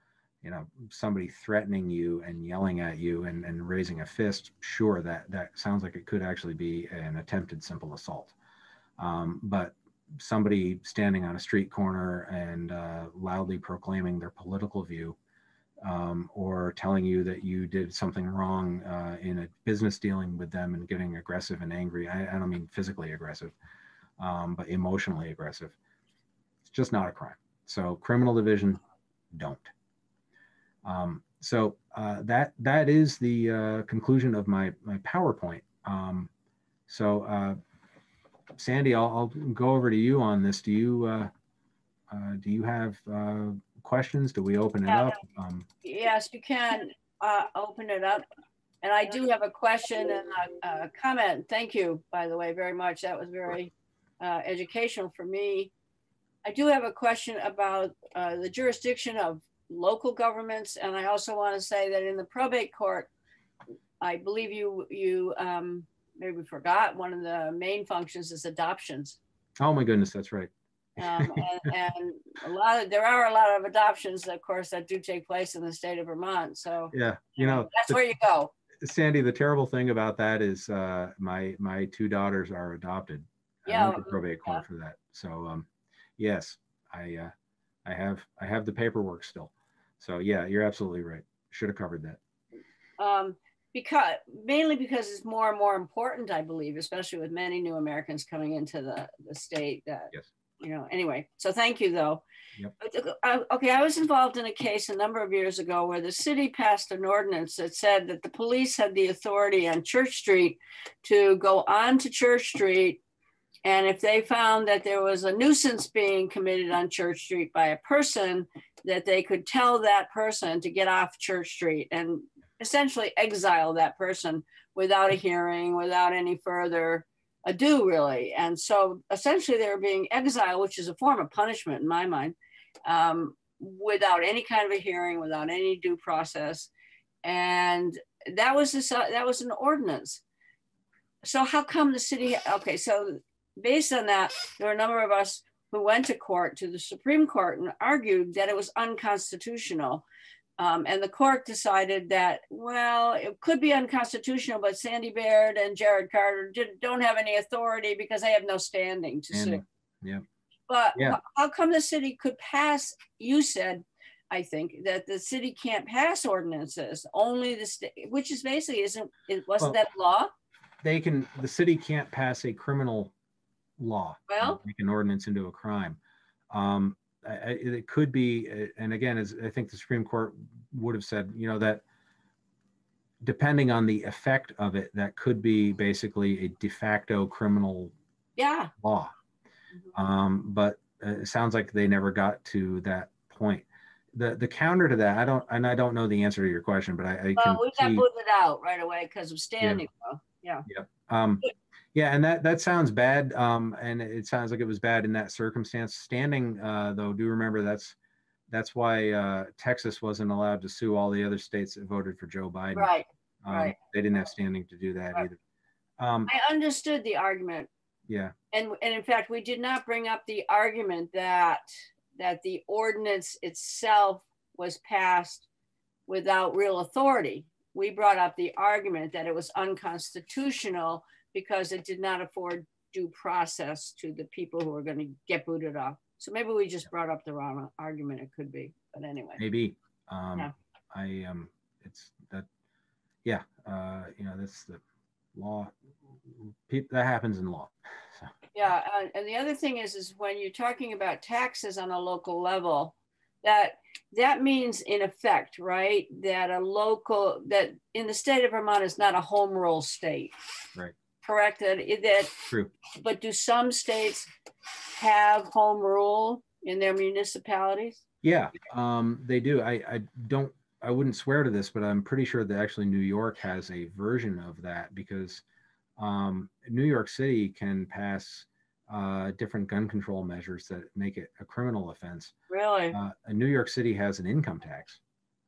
you know, somebody threatening you and yelling at you and, and raising a fist, sure, that that sounds like it could actually be an attempted simple assault. Um, but somebody standing on a street corner and uh, loudly proclaiming their political view um, or telling you that you did something wrong uh, in a business dealing with them and getting aggressive and angry. I, I don't mean physically aggressive, um, but emotionally aggressive. It's just not a crime. So criminal division, don't. Um, so uh, that that is the uh, conclusion of my my PowerPoint. Um, so uh, Sandy, I'll, I'll, go over to you on this. Do you uh, uh, do you have questions? Do we open it up? Um, yes, you can uh, open it up. And I do have a question and a, a, comment. Thank you, by the way, very much. That was very uh, educational for me. I do have a question about uh, the jurisdiction of local governments. And I also want to say that in the probate court, I believe you, you um, maybe we forgot one of the main functions is adoptions. Oh my goodness, that's right. Um, and, and, a lot of there are a lot of adoptions, of course, that do take place in the state of Vermont. So yeah, you know, that's the, where you go. Sandy, the terrible thing about that is uh, my my two daughters are adopted. Yeah, I went to probate court yeah. for that. So um, yes, I uh, I have I have the paperwork still. So yeah, you're absolutely right. Should have covered that. Um, because mainly because it's more and more important, I believe, especially with many new Americans coming into the, the state that yes you know, anyway, so thank you though. Yep. Uh, okay, I was involved in a case a number of years ago where the city passed an ordinance that said that the police had the authority on Church Street to go on to Church Street. And if they found that there was a nuisance being committed on Church Street by a person, that they could tell that person to get off Church Street and essentially exile that person without a hearing, without any further ado, really. And so essentially they were being exiled, which is a form of punishment in my mind, um, without any kind of a hearing, without any due process. And that was this, uh, that was an ordinance. So how come the city? Okay, so based on that, there were a number of us who went to court to the Supreme Court and argued that it was unconstitutional um, and the court decided that, well, it could be unconstitutional, but Sandy Baird and Jared Carter did, don't have any authority because they have no standing to sue. Yeah. But Yeah. how come the city could pass? You said, I think, that the city can't pass ordinances, only the state, which is basically isn't, it wasn't Well- that law? They can, the city can't pass a criminal law. Well- Make an ordinance into a crime. Um, I, I- it could be, uh, and again, as I think the Supreme Court would have said, you know, that depending on the effect of it, that could be basically a de facto criminal Yeah. law. Mhm. Um, but uh, it sounds like they never got to that point. The the counter to that, I don't, and I don't know the answer to your question, but I, I can Well, we got booted out right away because of standing. law. Yeah. Um, yeah, and that that sounds bad. Um, and it sounds like it was bad in that circumstance. Standing, uh, though, do remember that's that's why uh, Texas wasn't allowed to sue all the other states that voted for Joe Biden. Right. Um, right. They didn't have standing to do that Right. either. Um, I understood the argument yeah, and and in fact we did not bring up the argument that that the ordinance itself was passed without real authority we brought up the argument that it was unconstitutional because it did not afford due process to the people who are going to get booted off so maybe we just brought up the wrong argument it could be but anyway maybe. Um, Yeah. I um, it's that. Yeah, uh, you know that's the law. That happens in law. So. Yeah, uh, and the other thing is, is when you're talking about taxes on a local level, that that means in effect, right, that a local that in the state of Vermont is not a home rule state. Right. Correct. That that. True. But do some states have home rule in their municipalities? Yeah, um, they do. I, I don't, I wouldn't swear to this, but I'm pretty sure that actually New York has a version of that because um, New York City can pass uh, different gun control measures that make it a criminal offense. Really? Uh, New York City has an income tax,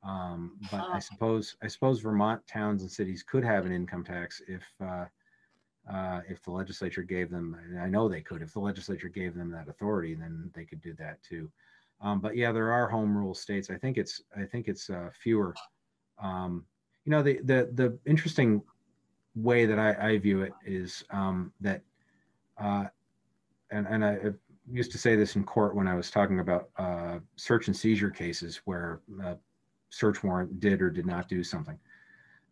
um, but I suppose I suppose Vermont towns and cities could have an income tax if uh, if the legislature gave them. and I know they could. If the legislature gave them that authority, then they could do that too. Um, but yeah, there are home rule states. I think it's I think it's uh, fewer. Um, you know, the the the interesting way that I, I view it is um, that, uh, and and I used to say this in court when I was talking about uh, search and seizure cases where a search warrant did or did not do something.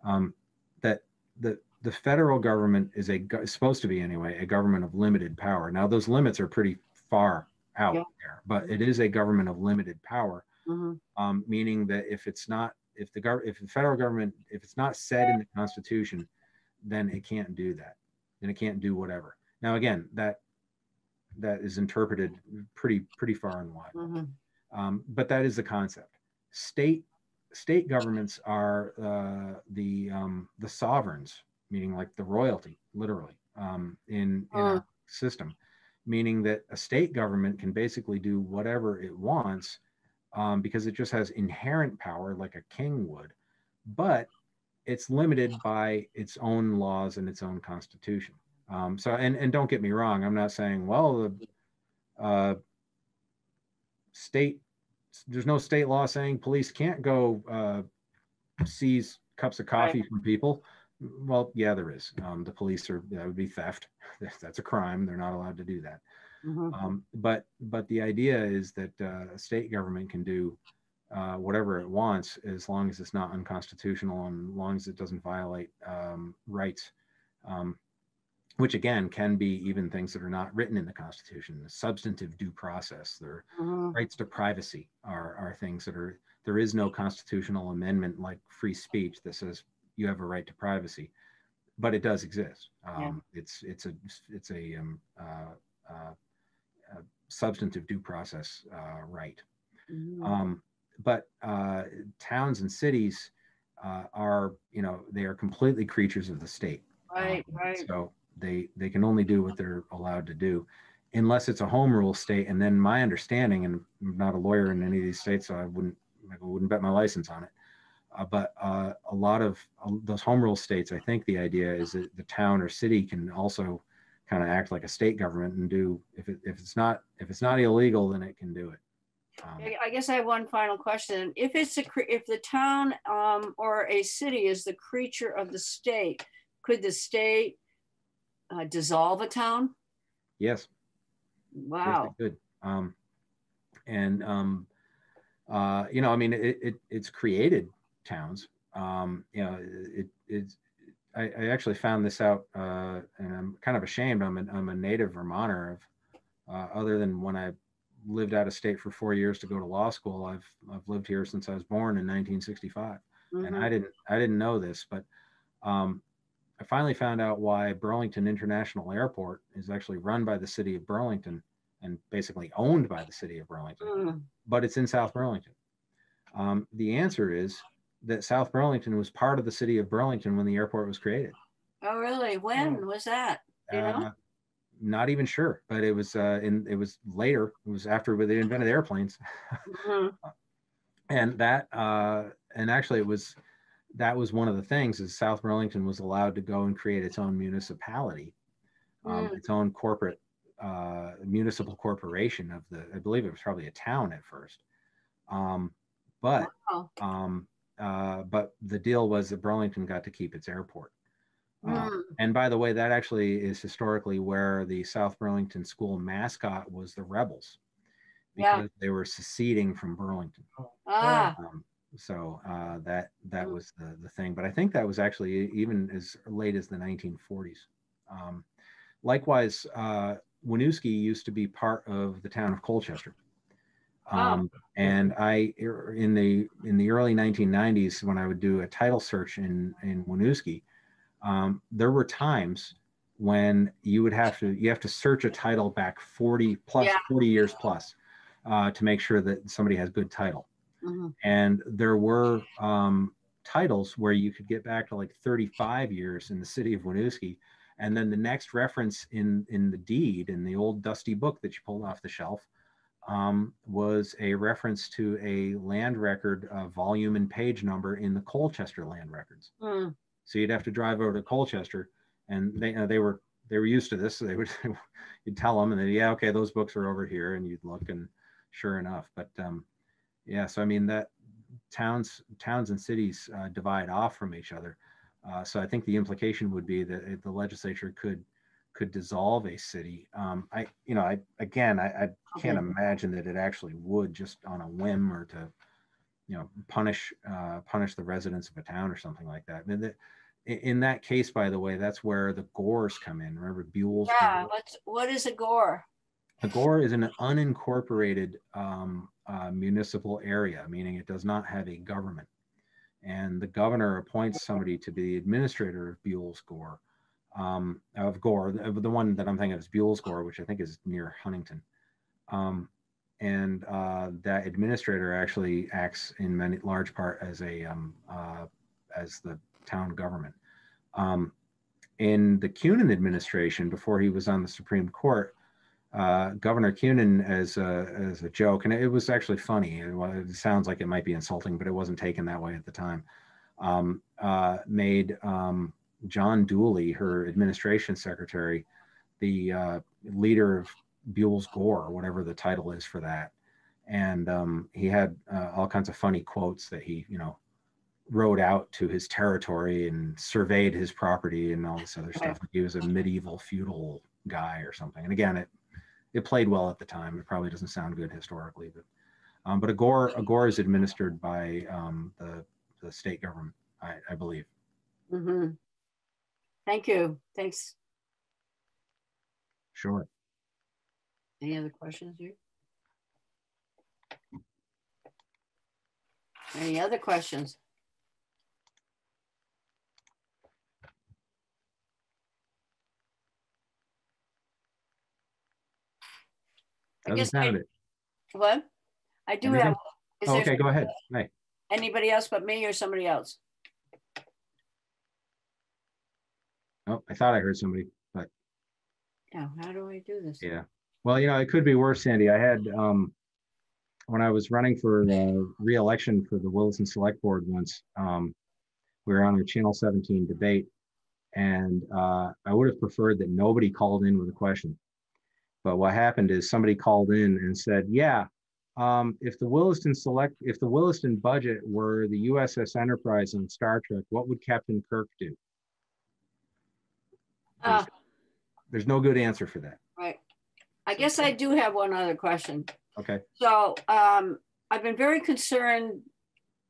Um, that the the federal government is a go- supposed to be anyway a government of limited power. Now those limits are pretty far out Yeah. there, but it is a government of limited power, Mhm. um, meaning that if it's not if the gov- if the federal government if it's not said in the Constitution, then it can't do that. Then it can't do whatever. Now again, that that is interpreted pretty pretty far and wide. Mhm. Um, but that is the concept. State state governments are uh, the um, the sovereigns, meaning like the royalty, literally, um, in in our system, meaning that a state government can basically do whatever it wants um, because it just has inherent power, like a king would, but it's limited by its own laws and its own constitution. Um, so, and and don't get me wrong, I'm not saying well the uh, state there's no state law saying police can't go uh, seize cups of coffee from people. Well, yeah, there is. Um, the police are that would be theft. That's a crime. They're not allowed to do that. Mhm. Um, but but the idea is that uh, a state government can do uh, whatever it wants as long as it's not unconstitutional and as long as it doesn't violate um, rights. Um, which again can be even things that are not written in the Constitution, the substantive due process, their mm-hmm. rights to privacy are, are things that are, there is no constitutional amendment like free speech that says you have a right to privacy, but it does exist. Um, yeah. It's, it's a, it's a, um, uh, uh, uh, substantive due process uh, right. Mm-hmm. Um, but uh, towns and cities uh, are, you know, they are completely creatures of the state. Right, um, right. So they they can only do what they're allowed to do, unless it's a home rule state. And then my understanding, and I'm not a lawyer in any of these states, so I wouldn't I wouldn't bet my license on it. Uh, but uh, a lot of uh, those home rule states, I think the idea is that the town or city can also kind of act like a state government and do if it, if it's not if it's not illegal, then it can do it. Um, I guess I have one final question. If it's a if the town um, or a city is the creature of the state, could the state uh, dissolve a town? Yes. Wow. Yes, good. Um, and um, uh, you know, I mean, it, it it's created towns. Um, you know, it it's. I, I actually found this out, uh, and I'm kind of ashamed. I'm a, I'm a native Vermonter. Of, uh, other than when I lived out of state for four years to go to law school, I've I've lived here since I was born in 1965, mm-hmm. and I didn't I didn't know this, but um, I finally found out why Burlington International Airport is actually run by the city of Burlington and basically owned by the city of Burlington, mm. but it's in South Burlington. Um, the answer is that South Burlington was part of the city of Burlington when the airport was created. Oh, really? When was that? You know? Uh, not even sure, but it was uh, in it was later. It was after they invented airplanes, mm-hmm. and that uh, and actually it was that was one of the things is South Burlington was allowed to go and create its own municipality, um, mm. its own corporate uh, municipal corporation of the, I believe it was probably a town at first. Um, but, wow. um, uh, but the deal was that Burlington got to keep its airport. Uh, mm. and by the way, that actually is historically where the South Burlington school mascot was the Rebels because yeah. they were seceding from Burlington. Ah. Um, so uh, that that mm. was the the thing. But I think that was actually even as late as the 1940s. Um, likewise, uh, Winooski used to be part of the town of Colchester. Um, and I er, in the in the early 1990s when I would do a title search in in Winooski, um, there were times when you would have to you have to search a title back 40 plus yeah. 40 years plus uh, to make sure that somebody has good title. Mm-hmm. And there were um, titles where you could get back to like 35 years in the city of Winooski. And then the next reference in, in the deed, in the old dusty book that you pulled off the shelf, um, was a reference to a land record uh, volume and page number in the Colchester land records. Mm. So you'd have to drive over to Colchester, and they uh, they were they were used to this. So they would you'd tell them, and then yeah, okay, those books are over here, and you'd look, and sure enough. But um, yeah, so I mean that towns towns and cities uh, divide off from each other. Uh, so I think the implication would be that the legislature could could dissolve a city. Um, I you know I again I, I can't okay. imagine that it actually would just on a whim or to you know punish uh, punish the residents of a town or something like that. I mean, the, in that case, by the way, that's where the gores come in. Remember Buell's? Yeah. What's what is a gore? A gore is an unincorporated um, uh, municipal area, meaning it does not have a government. And the governor appoints somebody to be the administrator of Buell's Gore, um, of Gore. The, the, one that I'm thinking of is Buell's Gore, which I think is near Huntington. Um, and uh, that administrator actually acts in many large part as a um, uh, as the town government. Um, in the Kunin administration, before he was on the Supreme Court, uh, Governor Kunin as a, as a joke, and it was actually funny. It, it, sounds like it might be insulting, but it wasn't taken that way at the time. Um, uh, made um, John Dooley, her administration secretary, the uh, leader of Buell's Gore, or whatever the title is for that. And um, he had uh, all kinds of funny quotes that he, you know, rode out to his territory and surveyed his property and all this other stuff. He was a medieval feudal guy or something. And again, it it played well at the time. It probably doesn't sound good historically, but um, but Agor Agor is administered by um, the the state government, I, I believe. Mm-hmm. Thank you. Thanks. Sure. Any other questions here? Any other questions? I guess I, it. what? I do Anything? have. Oh, okay, go ahead. Hey. Anybody else but me or somebody else? Oh, I thought I heard somebody. But. Yeah, how do I do this? Yeah. Well, you know, it could be worse, Sandy. I had, um, when I was running for uh, reelection for the Williston Select Board once, um, we were on a Channel 17 debate, and uh, I would have preferred that nobody called in with a question. But what happened is somebody called in and said, "Yeah, um, if the Williston Select, if the Williston budget were the USS Enterprise on Star Trek, what would Captain Kirk do?" Ah, There's no good answer for that. right. I guess I do have one other question. Okay. So um, I've been very concerned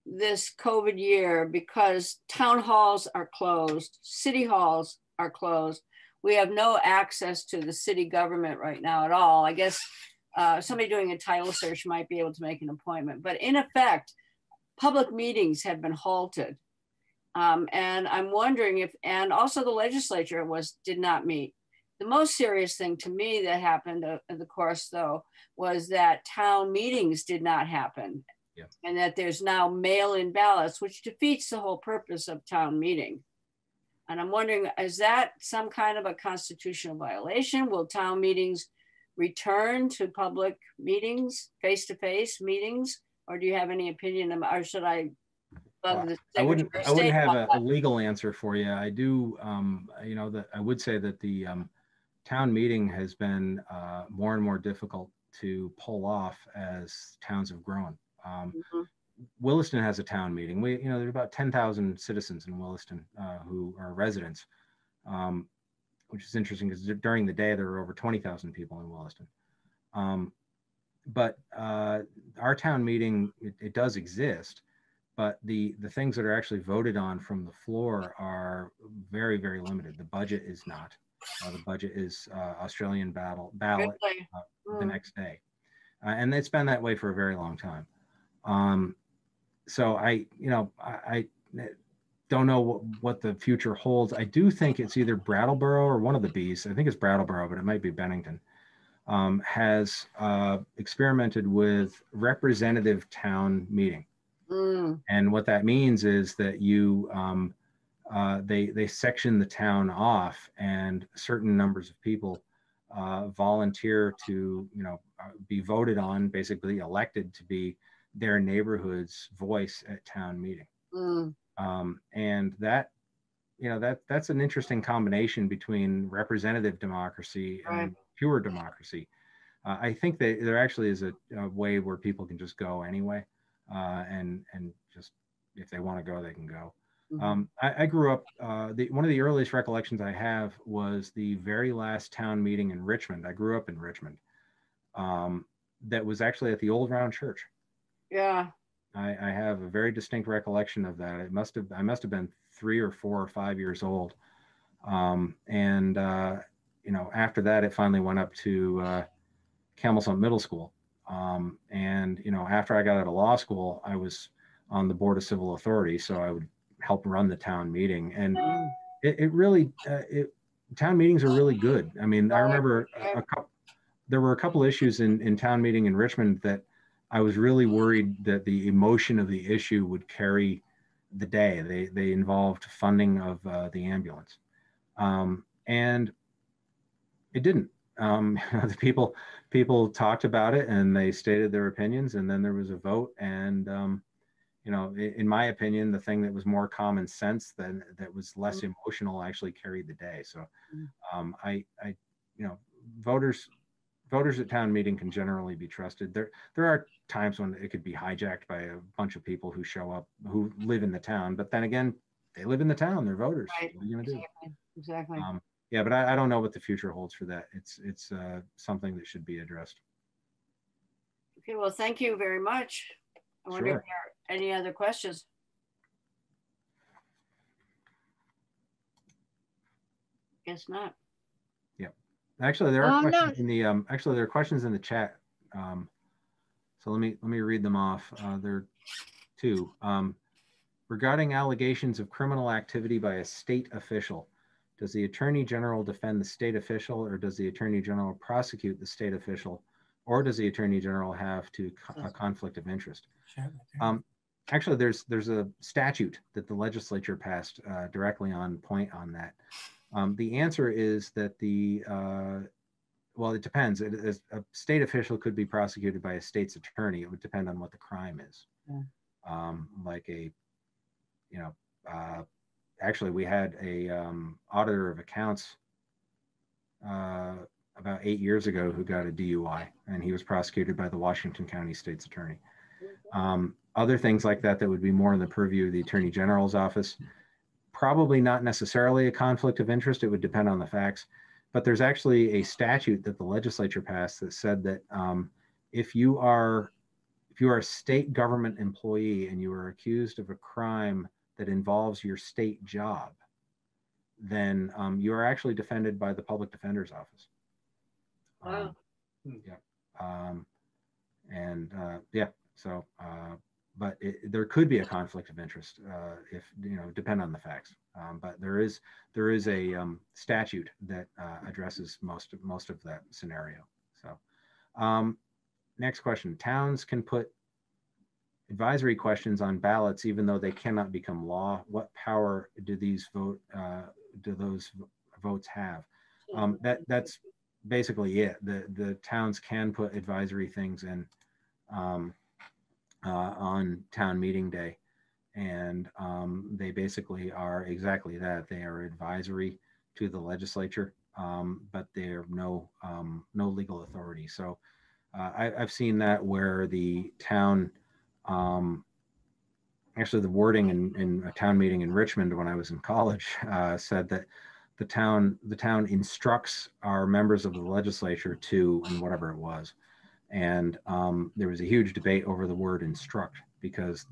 this COVID year because town halls are closed, city halls are closed. We have no access to the city government right now at all. I guess uh, somebody doing a title search might be able to make an appointment, but in effect, public meetings have been halted. Um, and I'm wondering if, and also the legislature was did not meet. The most serious thing to me that happened, uh, of the course, though, was that town meetings did not happen. Yeah. And that there's now mail-in ballots, which defeats the whole purpose of town meeting. And I'm wondering, is that some kind of a constitutional violation? Will town meetings return to public meetings, face-to-face meetings? Or do you have any opinion, or should I I wouldn't, I wouldn't have a, a legal answer for you. I do, um, you know, that I would say that the, um, town meeting has been, uh, more and more difficult to pull off as towns have grown. Um, Mhm. Williston has a town meeting. We, you know, there are about ten thousand citizens in Williston, uh, who are residents. Um, which is interesting because during the day, there were over twenty thousand people in Williston. Um, but, uh, our town meeting, it, it does exist but the the things that are actually voted on from the floor are very very limited. The budget is not. Uh, the budget is uh, australian battle ballot uh, the Mm. next day. Uh, and it's been that way for a very long time. Um, so i you know i, I don't know what, what the future holds. I do think it's either brattleboro or one of the bees i think it's brattleboro but it might be bennington um, has uh, experimented with representative town meeting Mm, and what that means is that you, um, uh, they, they section the town off and certain numbers of people uh, volunteer to, you know, uh, be voted on, basically elected to be their neighborhood's voice at town meeting. mm, Um, and that, you know, that that's an interesting combination between representative democracy and Right. pure democracy. Uh, I think that there actually is a, a way where people can just go anyway, uh, and and just if they want to go, they can go. mhm. Um, I, I grew up. Uh, the, one of the earliest recollections I have was the very last town meeting in Richmond. I grew up in Richmond. Um, that was actually at the Old Round Church. Yeah, I, I have a very distinct recollection of that. It must have I must have been three or four or five years old, um, and uh, you know after that it finally went up to uh, Camel Middle School, um, and you know after I got out of law school I was on the board of civil authority, so I would help run the town meeting, and it, it really uh, it town meetings are really good. I mean I remember a, a couple there were a couple issues in in town meeting in Richmond that I was really worried that the emotion of the issue would carry the day. They they involved funding of uh, the ambulance, um, and it didn't. Um, the people people talked about it and they stated their opinions, and then there was a vote. And um, you know, in, in my opinion, the thing that was more common sense than that was less emotional actually carried the day. So Mm. um, I I you know voters voters at town meeting can generally be trusted. There there are times when it could be hijacked by a bunch of people who show up who live in the town, but then again, they live in the town. They're voters. Right. What are you gonna do? exactly, exactly. Um, yeah, but I, I don't know what the future holds for that. It's it's uh, something that should be addressed. Okay, well, thank you very much. I wonder if there are any other questions? Guess not. Yeah, actually, there are Oh, no. questions in the um, actually there are questions in the chat. Um, so let me let me read them off. Uh, there are two. Um, regarding allegations of criminal activity by a state official, does the attorney general defend the state official, or does the attorney general prosecute the state official, or does the attorney general have to co- a conflict of interest? Um, actually, there's there's a statute that the legislature passed uh, directly on point on that. Um, the answer is that the uh, well, it depends. It is, a state official could be prosecuted by a state's attorney. It would depend on what the crime is. Yeah. Um, like a, you know, uh, actually, we had a um, auditor of accounts uh, about eight years ago who got a DUI, and he was prosecuted by the Washington County State's Attorney. Um, other things like that that would be more in the purview of the Attorney General's office. Probably not necessarily a conflict of interest. It would depend on the facts. But there's actually a statute that the legislature passed that said that um, if you are if you are a state government employee and you are accused of a crime that involves your state job, then um, you are actually defended by the public defender's office. Wow. Um, yeah. Um, and uh, yeah, so uh, but it, there could be a conflict of interest uh, if you know depend on the facts. Um, but there is there is a um, statute that uh, addresses most of most of that scenario. So um, next question: Towns can put advisory questions on ballots even though they cannot become law. What power do these vote uh, do those votes have? Um, that that's basically it. The the towns can put advisory things in. Um, uh, on town meeting day. And um, they basically are exactly that. They are advisory to the legislature, um, but they're no um, no legal authority. So uh, I, I've seen that where the town, um, actually the wording in, in a town meeting in Richmond when I was in college uh, said that the town the town instructs our members of the legislature to and whatever it was. And um, there was a huge debate over the word instruct because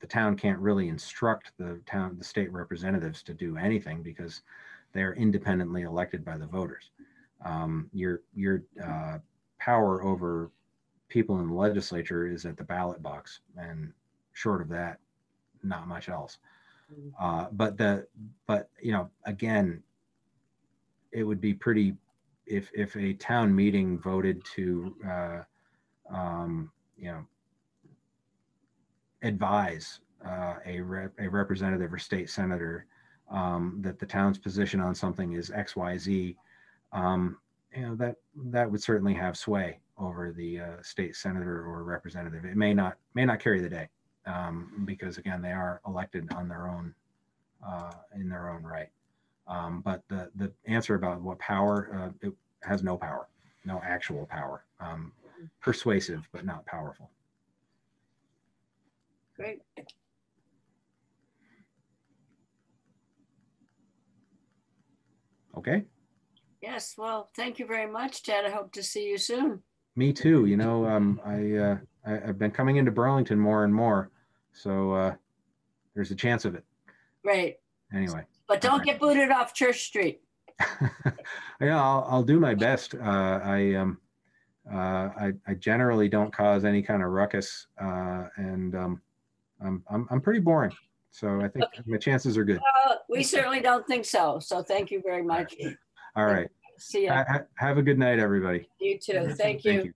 the town can't really instruct the town the state representatives to do anything because they're independently elected by the voters. Um, your your uh, power over people in the legislature is at the ballot box and short of that not much else. Uh, but the but you know again it would be pretty if if a town meeting voted to uh, um, you know advise uh, a rep, a representative or state senator um, that the town's position on something is X Y Z, um, you know that that would certainly have sway over the uh, state senator or representative. It may not may not carry the day um, because again they are elected on their own uh, in their own right. Um, but the the answer about what power uh, it has no power, no actual power. Um, persuasive, but not powerful. Great. Okay. Yes, well, thank you very much, Ted. I hope to see you soon. Me too. You know, um, I, uh, I I've been coming into Burlington more and more, so uh, there's a chance of it. Right. Anyway. But don't Okay. get booted off Church Street. yeah, I'll, I'll do my best. Uh, I um, uh, I, I generally don't cause any kind of ruckus, uh, and um, I'm, I'm I'm pretty boring. So I think my chances are good. Uh, we certainly don't think so. So thank you very much. All right. Ha- ha- have a good night, everybody. You too. Thank you.